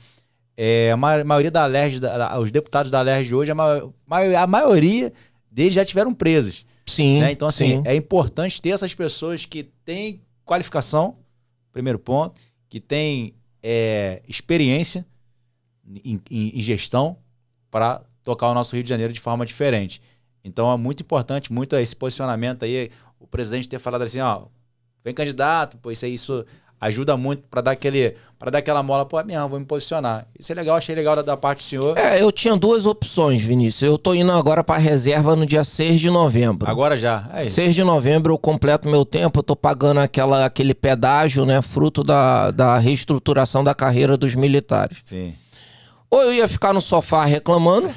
É, a maioria da LERJ, os deputados da LERJ hoje, a, a maioria deles já tiveram presos. Sim. Né? Então, assim, sim. é importante ter essas pessoas que têm qualificação, primeiro ponto, que tem é, experiência em, em, em gestão para tocar o nosso Rio de Janeiro de forma diferente. Então é muito importante, muito esse posicionamento aí, o presidente ter falado assim, ó, vem candidato, pois isso, isso ajuda muito para dar aquele para dar aquela mola, pô, minha, vou me posicionar. Isso é legal, achei legal da, da, parte do senhor. É, eu tinha duas opções, Vinícius. Eu tô indo agora para reserva no dia 6 de novembro. Agora já. É 6 de novembro eu completo meu tempo, eu tô pagando aquela, aquele pedágio, né, fruto da, da reestruturação da carreira dos militares. Sim. Ou eu ia ficar no sofá reclamando,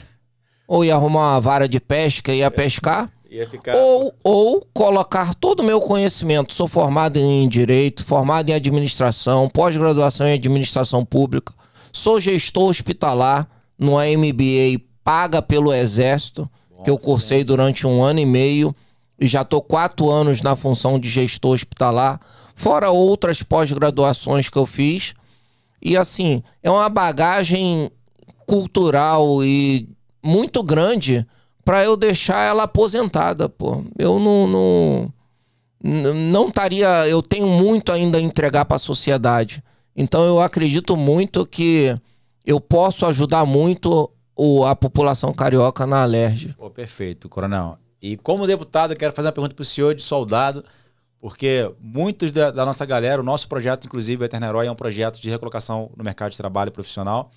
ou ia arrumar uma vara de pesca e ia pescar. Ia ficar... Ou, ou colocar todo o meu conhecimento. Sou formado em Direito, formado em Administração, pós-graduação em Administração Pública. Sou gestor hospitalar no MBA paga pelo Exército, Nossa, que eu cursei é. durante um ano e meio. E já estou quatro anos na função de gestor hospitalar, fora outras pós-graduações que eu fiz. E assim, é uma bagagem cultural e muito grande para eu deixar ela aposentada, pô. Eu não não não estaria, eu tenho muito ainda a entregar para a sociedade. Então eu acredito muito que eu posso ajudar muito o, a população carioca na. Pô, perfeito, coronel. E como deputado, eu quero fazer uma pergunta para o senhor de soldado, porque muitos da, da, nossa galera, o nosso projeto, inclusive, Eterno Herói, é um projeto de recolocação no mercado de trabalho profissional.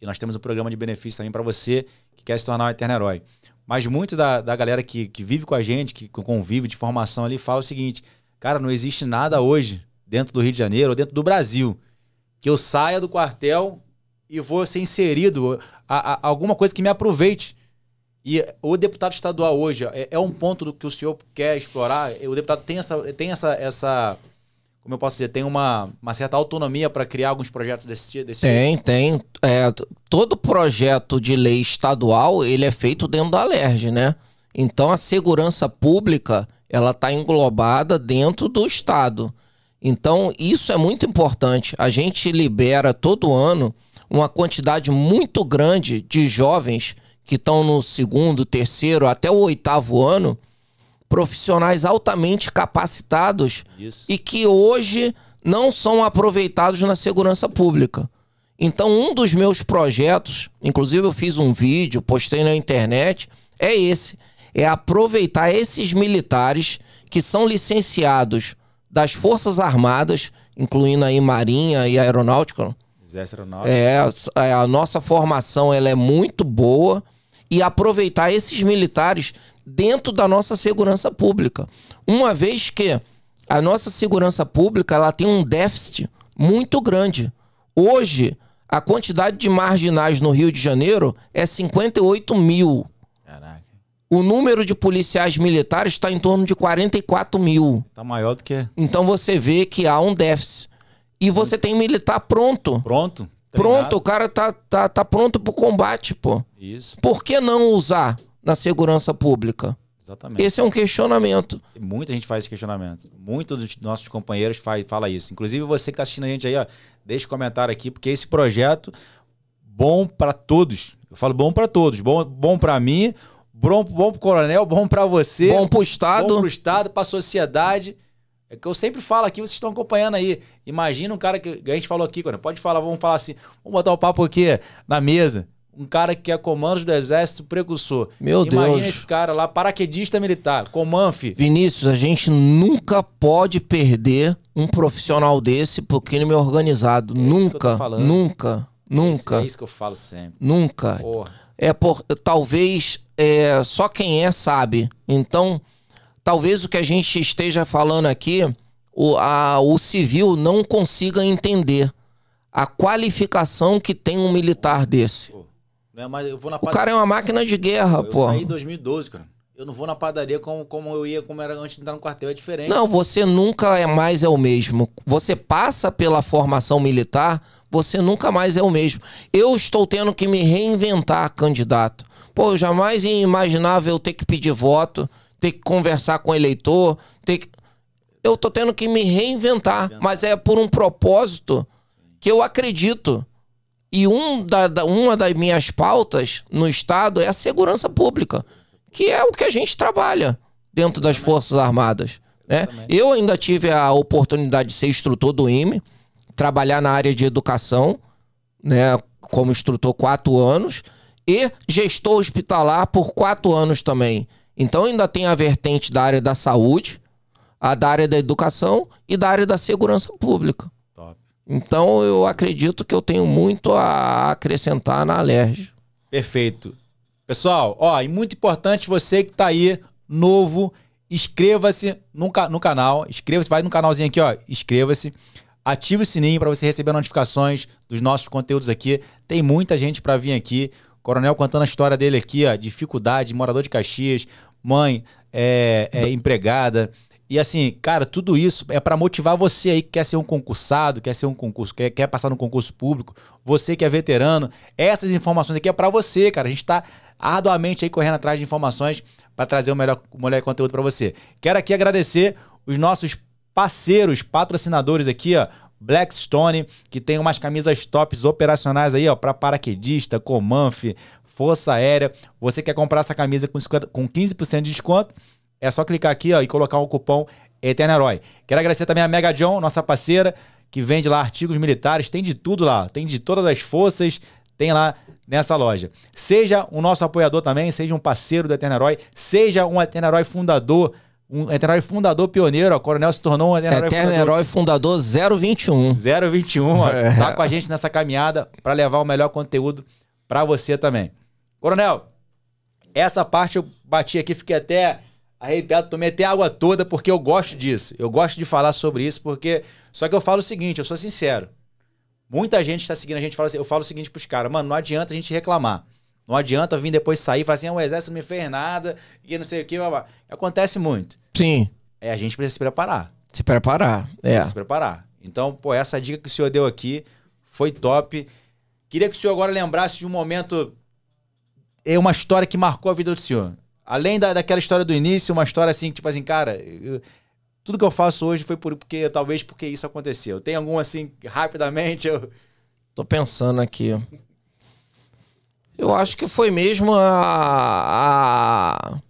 E nós temos um programa de benefício também para você que quer se tornar um Eterno Herói. Mas muito da, da galera que, que vive com a gente, que convive de formação ali, fala o seguinte: cara, não existe nada hoje dentro do Rio de Janeiro ou dentro do Brasil que eu saia do quartel e vou ser inserido a, a, a alguma coisa que me aproveite. E o deputado estadual hoje é, é, um ponto do que o senhor quer explorar. O deputado tem essa, tem essa, essa como eu posso dizer, tem uma, uma certa autonomia para criar alguns projetos desse, desse Tem, tipo? tem. É, todo projeto de lei estadual, ele é feito dentro da LERJ, né? Então, a segurança pública, ela está englobada dentro do Estado. Então, isso é muito importante. A gente libera todo ano uma quantidade muito grande de jovens que estão no segundo, terceiro, até o oitavo ano, profissionais altamente capacitados Isso. e que hoje não são aproveitados na segurança pública. Então, um dos meus projetos, inclusive eu fiz um vídeo, postei na internet, é esse: é aproveitar esses militares que são licenciados das Forças Armadas, incluindo aí Marinha e Aeronáutica. Exército Aeronáutico. É, é, a nossa formação ela é muito boa e aproveitar esses militares dentro da nossa segurança pública. Uma vez que a nossa segurança pública ela tem um déficit muito grande. Hoje, a quantidade de marginais no Rio de Janeiro é 58 mil. Caraca. O número de policiais militares está em torno de 44 mil. Está maior do que. Então você vê que há um déficit. E você tem militar pronto. Pronto. Treinado. Pronto, o cara tá, tá, tá pronto pro combate, pô. Isso. Por que não usar? Na segurança pública? Exatamente. Esse é um questionamento. Muita gente faz esse questionamento. Muitos dos nossos companheiros faz, fala isso. Inclusive você que está assistindo a gente aí, ó, deixa um comentário aqui, porque esse projeto bom para todos. Eu falo bom para todos. Bom, bom para mim, bom, bom pro coronel, bom para você. Bom pro Estado. Bom pro Estado, pra sociedade. É que eu sempre falo aqui, vocês estão acompanhando aí. Imagina um cara que a gente falou aqui, pode falar, vamos falar assim, vamos botar o papo aqui na mesa um cara que é comandos do exército precursor. Meu Imagina Deus. Imagina esse cara lá, paraquedista militar, Comanf. Vinícius, a gente nunca pode perder um profissional desse pro crime organizado. É nunca, nunca, nunca. É isso que eu falo sempre. Nunca. Porra. É por talvez é, só quem é sabe. Então, talvez o que a gente esteja falando aqui, o, a, o civil não consiga entender a qualificação que tem um militar desse. Né? Mas eu vou na padaria. O cara é uma máquina de guerra, pô. Eu saí em 2012, cara. Eu não vou na padaria como, como eu ia, como era antes de entrar no quartel, é diferente. Não, você nunca é mais é o mesmo. Você passa pela formação militar, você nunca mais é o mesmo. Eu estou tendo que me reinventar, candidato. Pô, eu jamais imaginava eu ter que pedir voto, ter que conversar com o eleitor, ter que... Eu tô tendo que me reinventar, mas é por um propósito que eu acredito. E um da, da, uma das minhas pautas no Estado é a segurança pública, que é o que a gente trabalha dentro das Forças Armadas. Né? Eu ainda tive a oportunidade de ser instrutor do IME, trabalhar na área de educação, né, como instrutor quatro anos, e gestor hospitalar por quatro anos também. Então ainda tem a vertente da área da saúde, a da área da educação e da área da segurança pública. Então eu acredito que eu tenho muito a acrescentar na Alerj. Perfeito. Pessoal, ó, e muito importante você que está aí, novo, inscreva-se no, no canal. Inscreva-se, vai no canalzinho aqui, ó. Inscreva-se. Ative o sininho para você receber notificações dos nossos conteúdos aqui. Tem muita gente para vir aqui. Coronel contando a história dele aqui, ó, dificuldade, morador de Caxias, mãe, é, é empregada. E assim, cara, tudo isso é para motivar você aí que quer ser um concursado, quer ser um concurso, quer, quer passar no concurso público, você que é veterano. Essas informações aqui é para você, cara. A gente tá arduamente aí correndo atrás de informações para trazer o melhor, o melhor conteúdo para você. Quero aqui agradecer os nossos parceiros, patrocinadores aqui, ó. Blackstone, que tem umas camisas tops operacionais aí, ó, para paraquedista, Comanf, Força Aérea. Você quer comprar essa camisa com, 50, com 15% de desconto? É só clicar aqui, ó, e colocar o cupom Eterno Herói. Quero agradecer também a Mega John, nossa parceira, que vende lá artigos militares, tem de tudo lá, tem de todas as forças, tem lá nessa loja. Seja o nosso apoiador também, seja um parceiro do Eterno Herói, seja um Eterno Herói fundador, um Eterno Herói fundador pioneiro, o Coronel se tornou um Eterno, Herói Eterno fundador. Herói fundador 021. 021, ó, (laughs) é. tá com a gente nessa caminhada para levar o melhor conteúdo para você também. Coronel, essa parte eu bati aqui, fiquei até arrepiado, tomei até água toda porque eu gosto disso. Eu gosto de falar sobre isso porque só que eu falo o seguinte, eu sou sincero. Muita gente está seguindo a gente, fala assim, eu falo o seguinte pros caras, mano, não adianta a gente reclamar. Não adianta vir depois sair e falar assim, ah, o exército não me fez nada, e não sei o que, blá, Acontece muito. Sim. É, a gente precisa se preparar. Se preparar, é. Se preparar. Então, pô, essa dica que o senhor deu aqui foi top. Queria que o senhor agora lembrasse de um momento, é uma história que marcou a vida do senhor. Além da, daquela história do início, uma história assim, tipo assim, cara, eu, tudo que eu faço hoje foi por, porque, talvez porque isso aconteceu. Tem algum assim, rapidamente? Eu... Tô pensando aqui. Eu acho que foi mesmo a,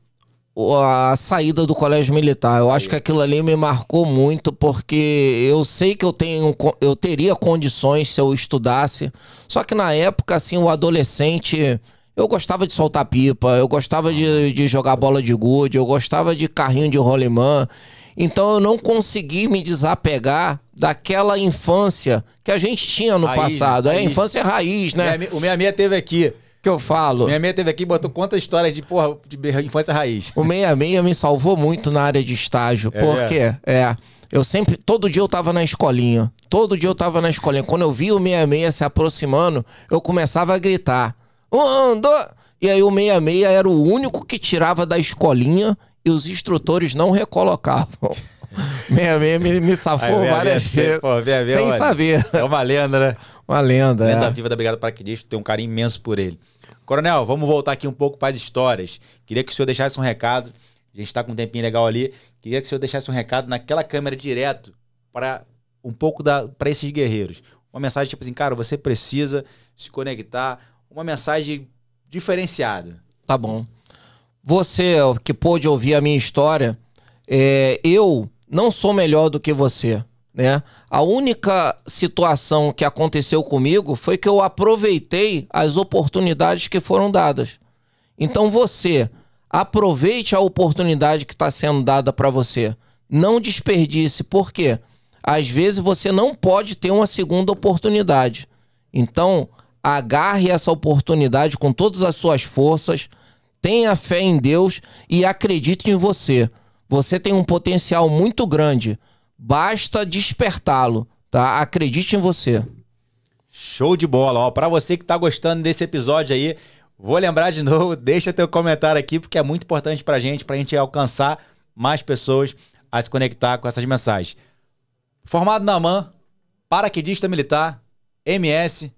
a, a saída do colégio militar. Eu acho que aquilo ali me marcou muito porque eu sei que eu tenho eu teria condições se eu estudasse. Só que na época assim, o adolescente eu gostava de soltar pipa, eu gostava de, de jogar bola de gude, eu gostava de carrinho de rolimã. Então eu não consegui me desapegar daquela infância que a gente tinha no raiz, passado. Raiz. É a infância raiz, né? O 66 teve aqui. Que eu falo. 66 teve aqui e botou quantas histórias de, porra, de infância raiz. O 66 me salvou muito na área de estágio. É porque, é, eu sempre, todo dia eu tava na escolinha. Todo dia eu tava na escolinha. Quando eu vi o 66 se aproximando, eu começava a gritar. Um, dois. E aí o 66 era o único que tirava da escolinha e os instrutores não recolocavam. (laughs) 66 me, me safou várias vezes. Sem olha, saber. É uma lenda, né? Uma lenda. Lenda é. viva da Brigada Paraquedista, tem um carinho imenso por ele. Coronel, vamos voltar aqui um pouco para as histórias. Queria que o senhor deixasse um recado. A gente está com um tempinho legal ali. Queria que o senhor deixasse um recado naquela câmera direto para um pouco da para esses guerreiros. Uma mensagem tipo assim, cara, você precisa se conectar. Uma mensagem diferenciada. Tá bom. Você que pôde ouvir a minha história, é, eu não sou melhor do que você. Né? A única situação que aconteceu comigo foi que eu aproveitei as oportunidades que foram dadas. Então você aproveite a oportunidade que está sendo dada para você. Não desperdice, por quê? Às vezes você não pode ter uma segunda oportunidade. Então, agarre essa oportunidade com todas as suas forças, tenha fé em Deus e acredite em você. Você tem um potencial muito grande Basta despertá-lo, tá? Acredite em você. Show de bola, ó. Para você que tá gostando desse episódio aí, vou lembrar de (laughs) novo, deixa teu comentário aqui porque é muito importante pra gente, pra gente alcançar mais pessoas a se conectar com essas mensagens. Formado na MAN, paraquedista militar, MS,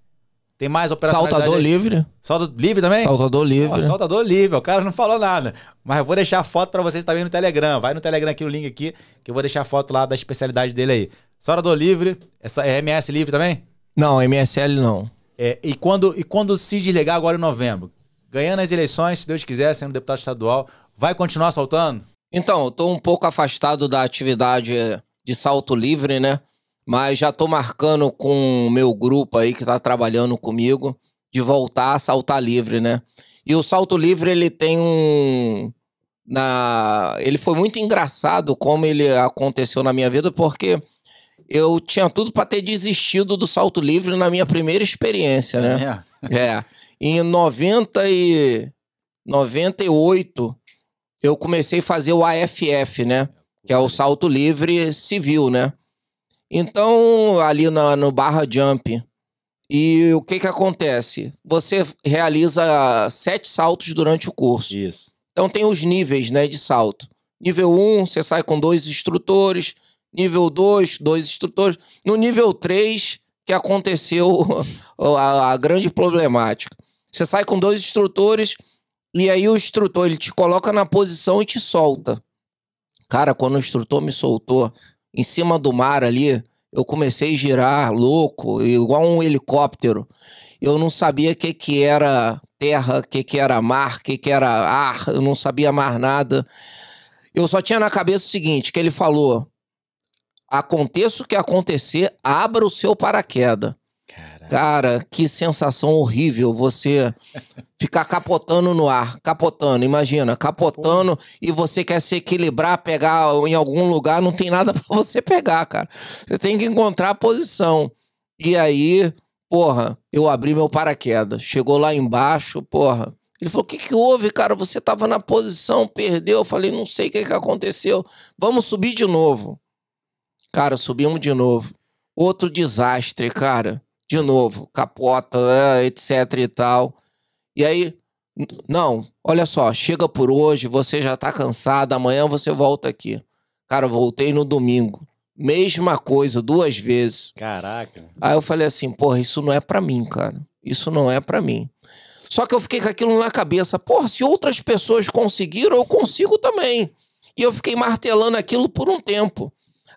tem mais operação. Saltador livre. Saltador livre também? Saltador livre. saltador livre. O cara não falou nada. Mas eu vou deixar a foto para vocês também no Telegram. Vai no Telegram aqui, no link aqui, que eu vou deixar a foto lá da especialidade dele aí. Saltador livre. Essa é MS livre também? Não, MSL não. É, e, quando, e quando se desligar agora em novembro? Ganhando as eleições, se Deus quiser, sendo deputado estadual, vai continuar soltando? Então, eu tô um pouco afastado da atividade de salto livre, né? Mas já tô marcando com o meu grupo aí que tá trabalhando comigo de voltar a saltar livre, né? E o salto livre, ele tem um. Na... Ele foi muito engraçado como ele aconteceu na minha vida, porque eu tinha tudo para ter desistido do salto livre na minha primeira experiência, né? É. (laughs) é. Em 90 e 98, eu comecei a fazer o AFF, né? Que é o salto livre civil, né? Então, ali na, no barra jump, e o que que acontece? Você realiza sete saltos durante o curso. Isso. Então tem os níveis, né, de salto. Nível 1, um, você sai com dois instrutores. Nível 2, dois instrutores. No nível 3, que aconteceu (laughs) a, a, grande problemática. Você sai com dois instrutores e aí o instrutor ele te coloca na posição e te solta. Cara, quando o instrutor me soltou em cima do mar ali, eu comecei a girar louco, igual um helicóptero. Eu não sabia o que, que era terra, o que, que era mar, o que, que era ar, eu não sabia mais nada. Eu só tinha na cabeça o seguinte: que ele falou: aconteça o que acontecer, abra o seu paraquedas. Cara, que sensação horrível você ficar capotando no ar, capotando, imagina, capotando Pô. e você quer se equilibrar, pegar em algum lugar, não tem nada (laughs) para você pegar, cara. Você tem que encontrar a posição. E aí, porra, eu abri meu paraquedas. Chegou lá embaixo, porra. Ele falou: O que, que houve, cara? Você tava na posição, perdeu. Eu falei: Não sei o que, que aconteceu. Vamos subir de novo. Cara, subimos de novo. Outro desastre, cara de novo, capota, né, etc e tal. E aí, não, olha só, chega por hoje, você já tá cansado, amanhã você volta aqui. Cara, voltei no domingo. Mesma coisa, duas vezes. Caraca. Aí eu falei assim, porra, isso não é para mim, cara. Isso não é para mim. Só que eu fiquei com aquilo na cabeça. Porra, se outras pessoas conseguiram, eu consigo também. E eu fiquei martelando aquilo por um tempo.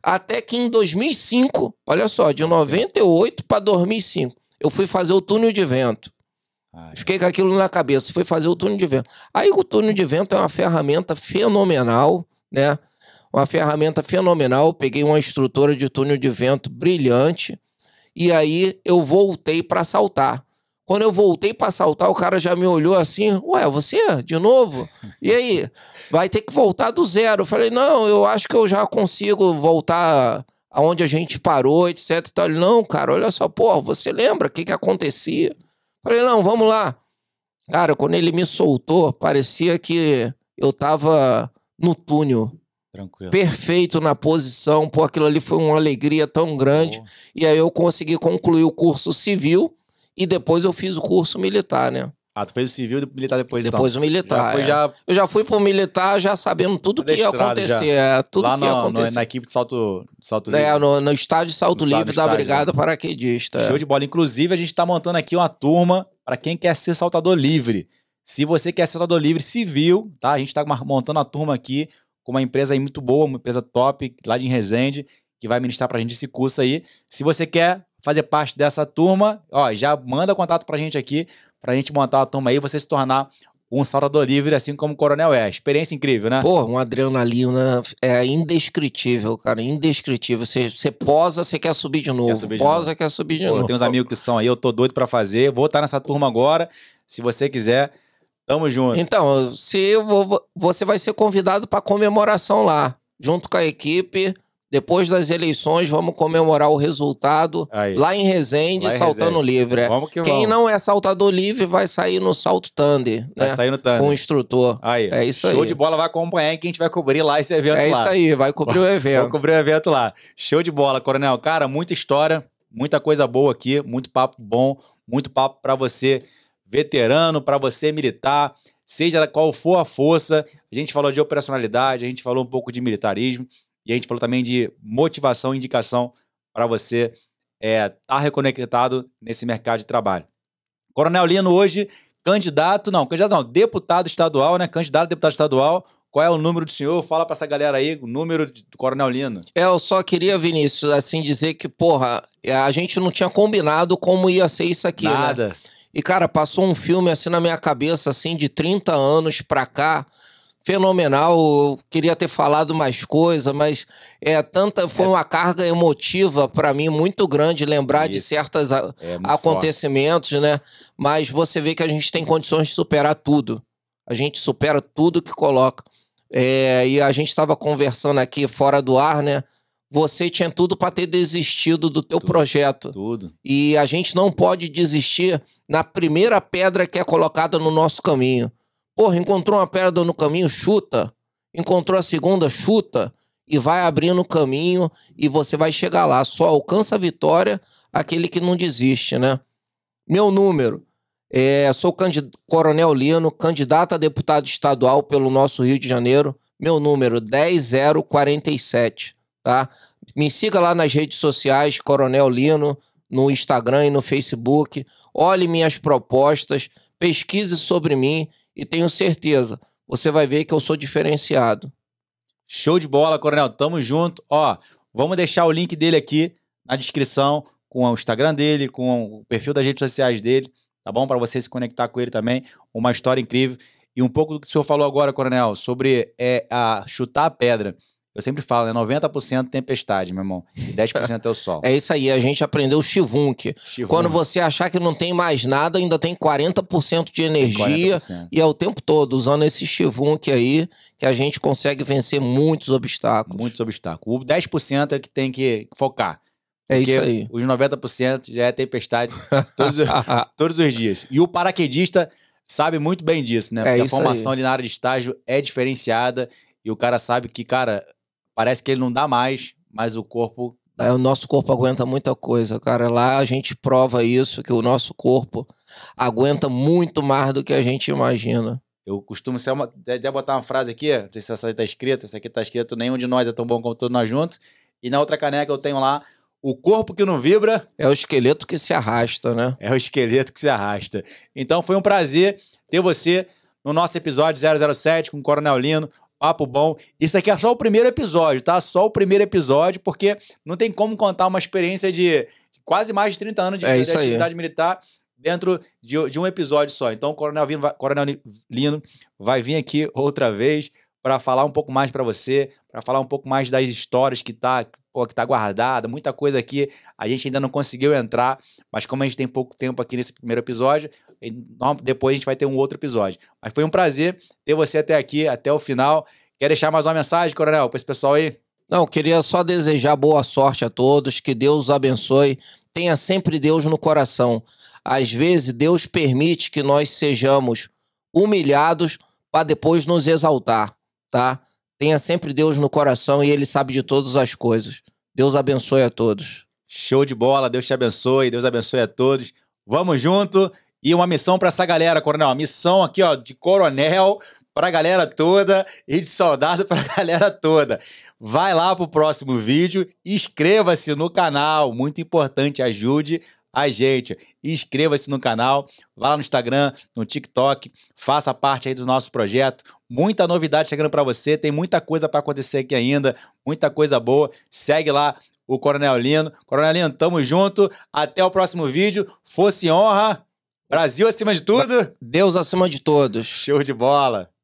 Até que em 2005, olha só, de 98 para 2005, eu fui fazer o túnel de vento. Fiquei com aquilo na cabeça, fui fazer o túnel de vento. Aí o túnel de vento é uma ferramenta fenomenal, né? Uma ferramenta fenomenal. Peguei uma instrutora de túnel de vento brilhante e aí eu voltei para saltar. Quando eu voltei para saltar, o cara já me olhou assim: Ué, você? De novo? E aí? Vai ter que voltar do zero. Eu falei: Não, eu acho que eu já consigo voltar aonde a gente parou, etc. Ele, não, cara, olha só, porra, você lembra o que, que acontecia? Eu falei: Não, vamos lá. Cara, quando ele me soltou, parecia que eu tava no túnel. Tranquilo. Perfeito na posição, pô, aquilo ali foi uma alegria tão grande. Oh. E aí eu consegui concluir o curso civil e depois eu fiz o curso militar, né? Ah, tu fez o civil e militar depois, Depois então. o militar. Já é. já... Eu já fui pro militar já sabendo tudo que ia acontecer. É, tudo Lá que ia acontecer. No, na equipe de salto, de salto livre. É, no, no estádio de salto no livre da Brigada né? Paraquedista. Show é. de bola. Inclusive, a gente tá montando aqui uma turma para quem quer ser saltador livre. Se você quer ser saltador livre civil, tá? A gente tá montando a turma aqui com uma empresa aí muito boa, uma empresa top, lá de Resende, que vai ministrar pra gente esse curso aí. Se você quer fazer parte dessa turma, ó, já manda contato pra gente aqui, pra gente montar uma turma aí, você se tornar um saltador livre, assim como o Coronel é. Experiência incrível, né? Pô, uma adrenalina é indescritível, cara, indescritível. Você, você posa, você quer subir de novo. Quer subir de posa, novo. quer subir de Pô, novo. Tem uns amigos que são aí, eu tô doido para fazer. Vou estar nessa turma agora. Se você quiser, tamo junto. Então, se vou, você vai ser convidado para comemoração lá, junto com a equipe. Depois das eleições, vamos comemorar o resultado Aí. lá em Resende, lá em saltando Resende. livre. É. Que Quem vamos. não é saltador livre vai sair no salto Thunder. Né? Vai sair no Thunder. Com o instrutor. Aí. É isso Show aí. Show de bola, vai acompanhar que a gente vai cobrir lá esse evento é lá. É isso aí, vai cobrir o evento. Vai cobrir o evento lá. Show de bola, Coronel. Cara, muita história, muita coisa boa aqui, muito papo bom, muito papo para você veterano, para você militar, seja qual for a força. A gente falou de operacionalidade, a gente falou um pouco de militarismo. E a gente falou também de motivação e indicação para você estar é, tá reconectado nesse mercado de trabalho. Coronel Lino, hoje, candidato, não, candidato não, deputado estadual, né? Candidato a deputado estadual. Qual é o número do senhor? Fala para essa galera aí, o número do Coronel Lino. É, eu só queria, Vinícius, assim, dizer que, porra, a gente não tinha combinado como ia ser isso aqui, Nada. né? Nada. E, cara, passou um filme assim na minha cabeça, assim, de 30 anos pra cá fenomenal. Eu queria ter falado mais coisa, mas é tanta foi é. uma carga emotiva para mim muito grande lembrar Isso. de certos é acontecimentos, forte. né? Mas você vê que a gente tem condições de superar tudo. A gente supera tudo que coloca. É, e a gente estava conversando aqui fora do ar, né? Você tinha tudo para ter desistido do teu tudo, projeto. Tudo. E a gente não pode desistir na primeira pedra que é colocada no nosso caminho. Porra, encontrou uma pedra no caminho, chuta. Encontrou a segunda, chuta. E vai abrindo o caminho e você vai chegar lá. Só alcança a vitória aquele que não desiste, né? Meu número. É, sou candid... Coronel Lino, candidato a deputado estadual pelo nosso Rio de Janeiro. Meu número 10047, tá? Me siga lá nas redes sociais, Coronel Lino, no Instagram e no Facebook. Olhe minhas propostas, pesquise sobre mim e tenho certeza, você vai ver que eu sou diferenciado. Show de bola, Coronel. Tamo junto. Ó, vamos deixar o link dele aqui na descrição com o Instagram dele, com o perfil das redes sociais dele, tá bom? Para você se conectar com ele também. Uma história incrível. E um pouco do que o senhor falou agora, Coronel, sobre é, a chutar a pedra. Eu sempre falo, né? 90% tempestade, meu irmão. E 10% é o sol. É isso aí, a gente aprendeu o Chivunk. Quando você achar que não tem mais nada, ainda tem 40% de energia. 40%. E é o tempo todo usando esse Chivunk aí que a gente consegue vencer muitos obstáculos. Muitos obstáculos. O 10% é que tem que focar. É isso aí. Os 90% já é tempestade todos, (laughs) todos os dias. E o paraquedista sabe muito bem disso, né? É Porque a formação aí. ali na área de estágio é diferenciada e o cara sabe que, cara, parece que ele não dá mais, mas o corpo. É, o nosso corpo aguenta muita coisa, cara. Lá a gente prova isso, que o nosso corpo aguenta muito mais do que a gente imagina. Eu costumo ser uma. Até botar uma frase aqui, não sei se essa aí tá escrita, essa aqui tá escrito, nenhum de nós é tão bom como todos nós juntos. E na outra caneca eu tenho lá, o corpo que não vibra. É o esqueleto que se arrasta, né? É o esqueleto que se arrasta. Então foi um prazer ter você no nosso episódio 007 com o Coronel Lino. Papo bom. Isso aqui é só o primeiro episódio, tá? Só o primeiro episódio, porque não tem como contar uma experiência de quase mais de 30 anos de, é de atividade aí. militar dentro de, de, um episódio só. Então, o Coronel, Vino, Coronel Lino vai vir aqui outra vez para falar um pouco mais para você, para falar um pouco mais das histórias que tá, pô, que tá guardada, muita coisa aqui a gente ainda não conseguiu entrar, mas como a gente tem pouco tempo aqui nesse primeiro episódio, depois a gente vai ter um outro episódio. Mas foi um prazer ter você até aqui, até o final. Quer deixar mais uma mensagem, Coronel, para esse pessoal aí? Não, queria só desejar boa sorte a todos, que Deus os abençoe. Tenha sempre Deus no coração. Às vezes, Deus permite que nós sejamos humilhados para depois nos exaltar, tá? Tenha sempre Deus no coração e Ele sabe de todas as coisas. Deus abençoe a todos. Show de bola, Deus te abençoe, Deus abençoe a todos. Vamos junto. E uma missão para essa galera, coronel. Uma missão aqui, ó, de coronel para a galera toda e de soldado para a (laughs) galera toda. Vai lá pro próximo vídeo, inscreva-se no canal, muito importante, ajude a gente. Inscreva-se no canal, vá lá no Instagram, no TikTok, faça parte aí do nosso projeto. Muita novidade chegando para você, tem muita coisa para acontecer aqui ainda, muita coisa boa. Segue lá o Coronel Lino. Coronel Lino, tamo junto. Até o próximo vídeo. Fosse honra. Brasil acima de tudo. Deus acima de todos. Show de bola.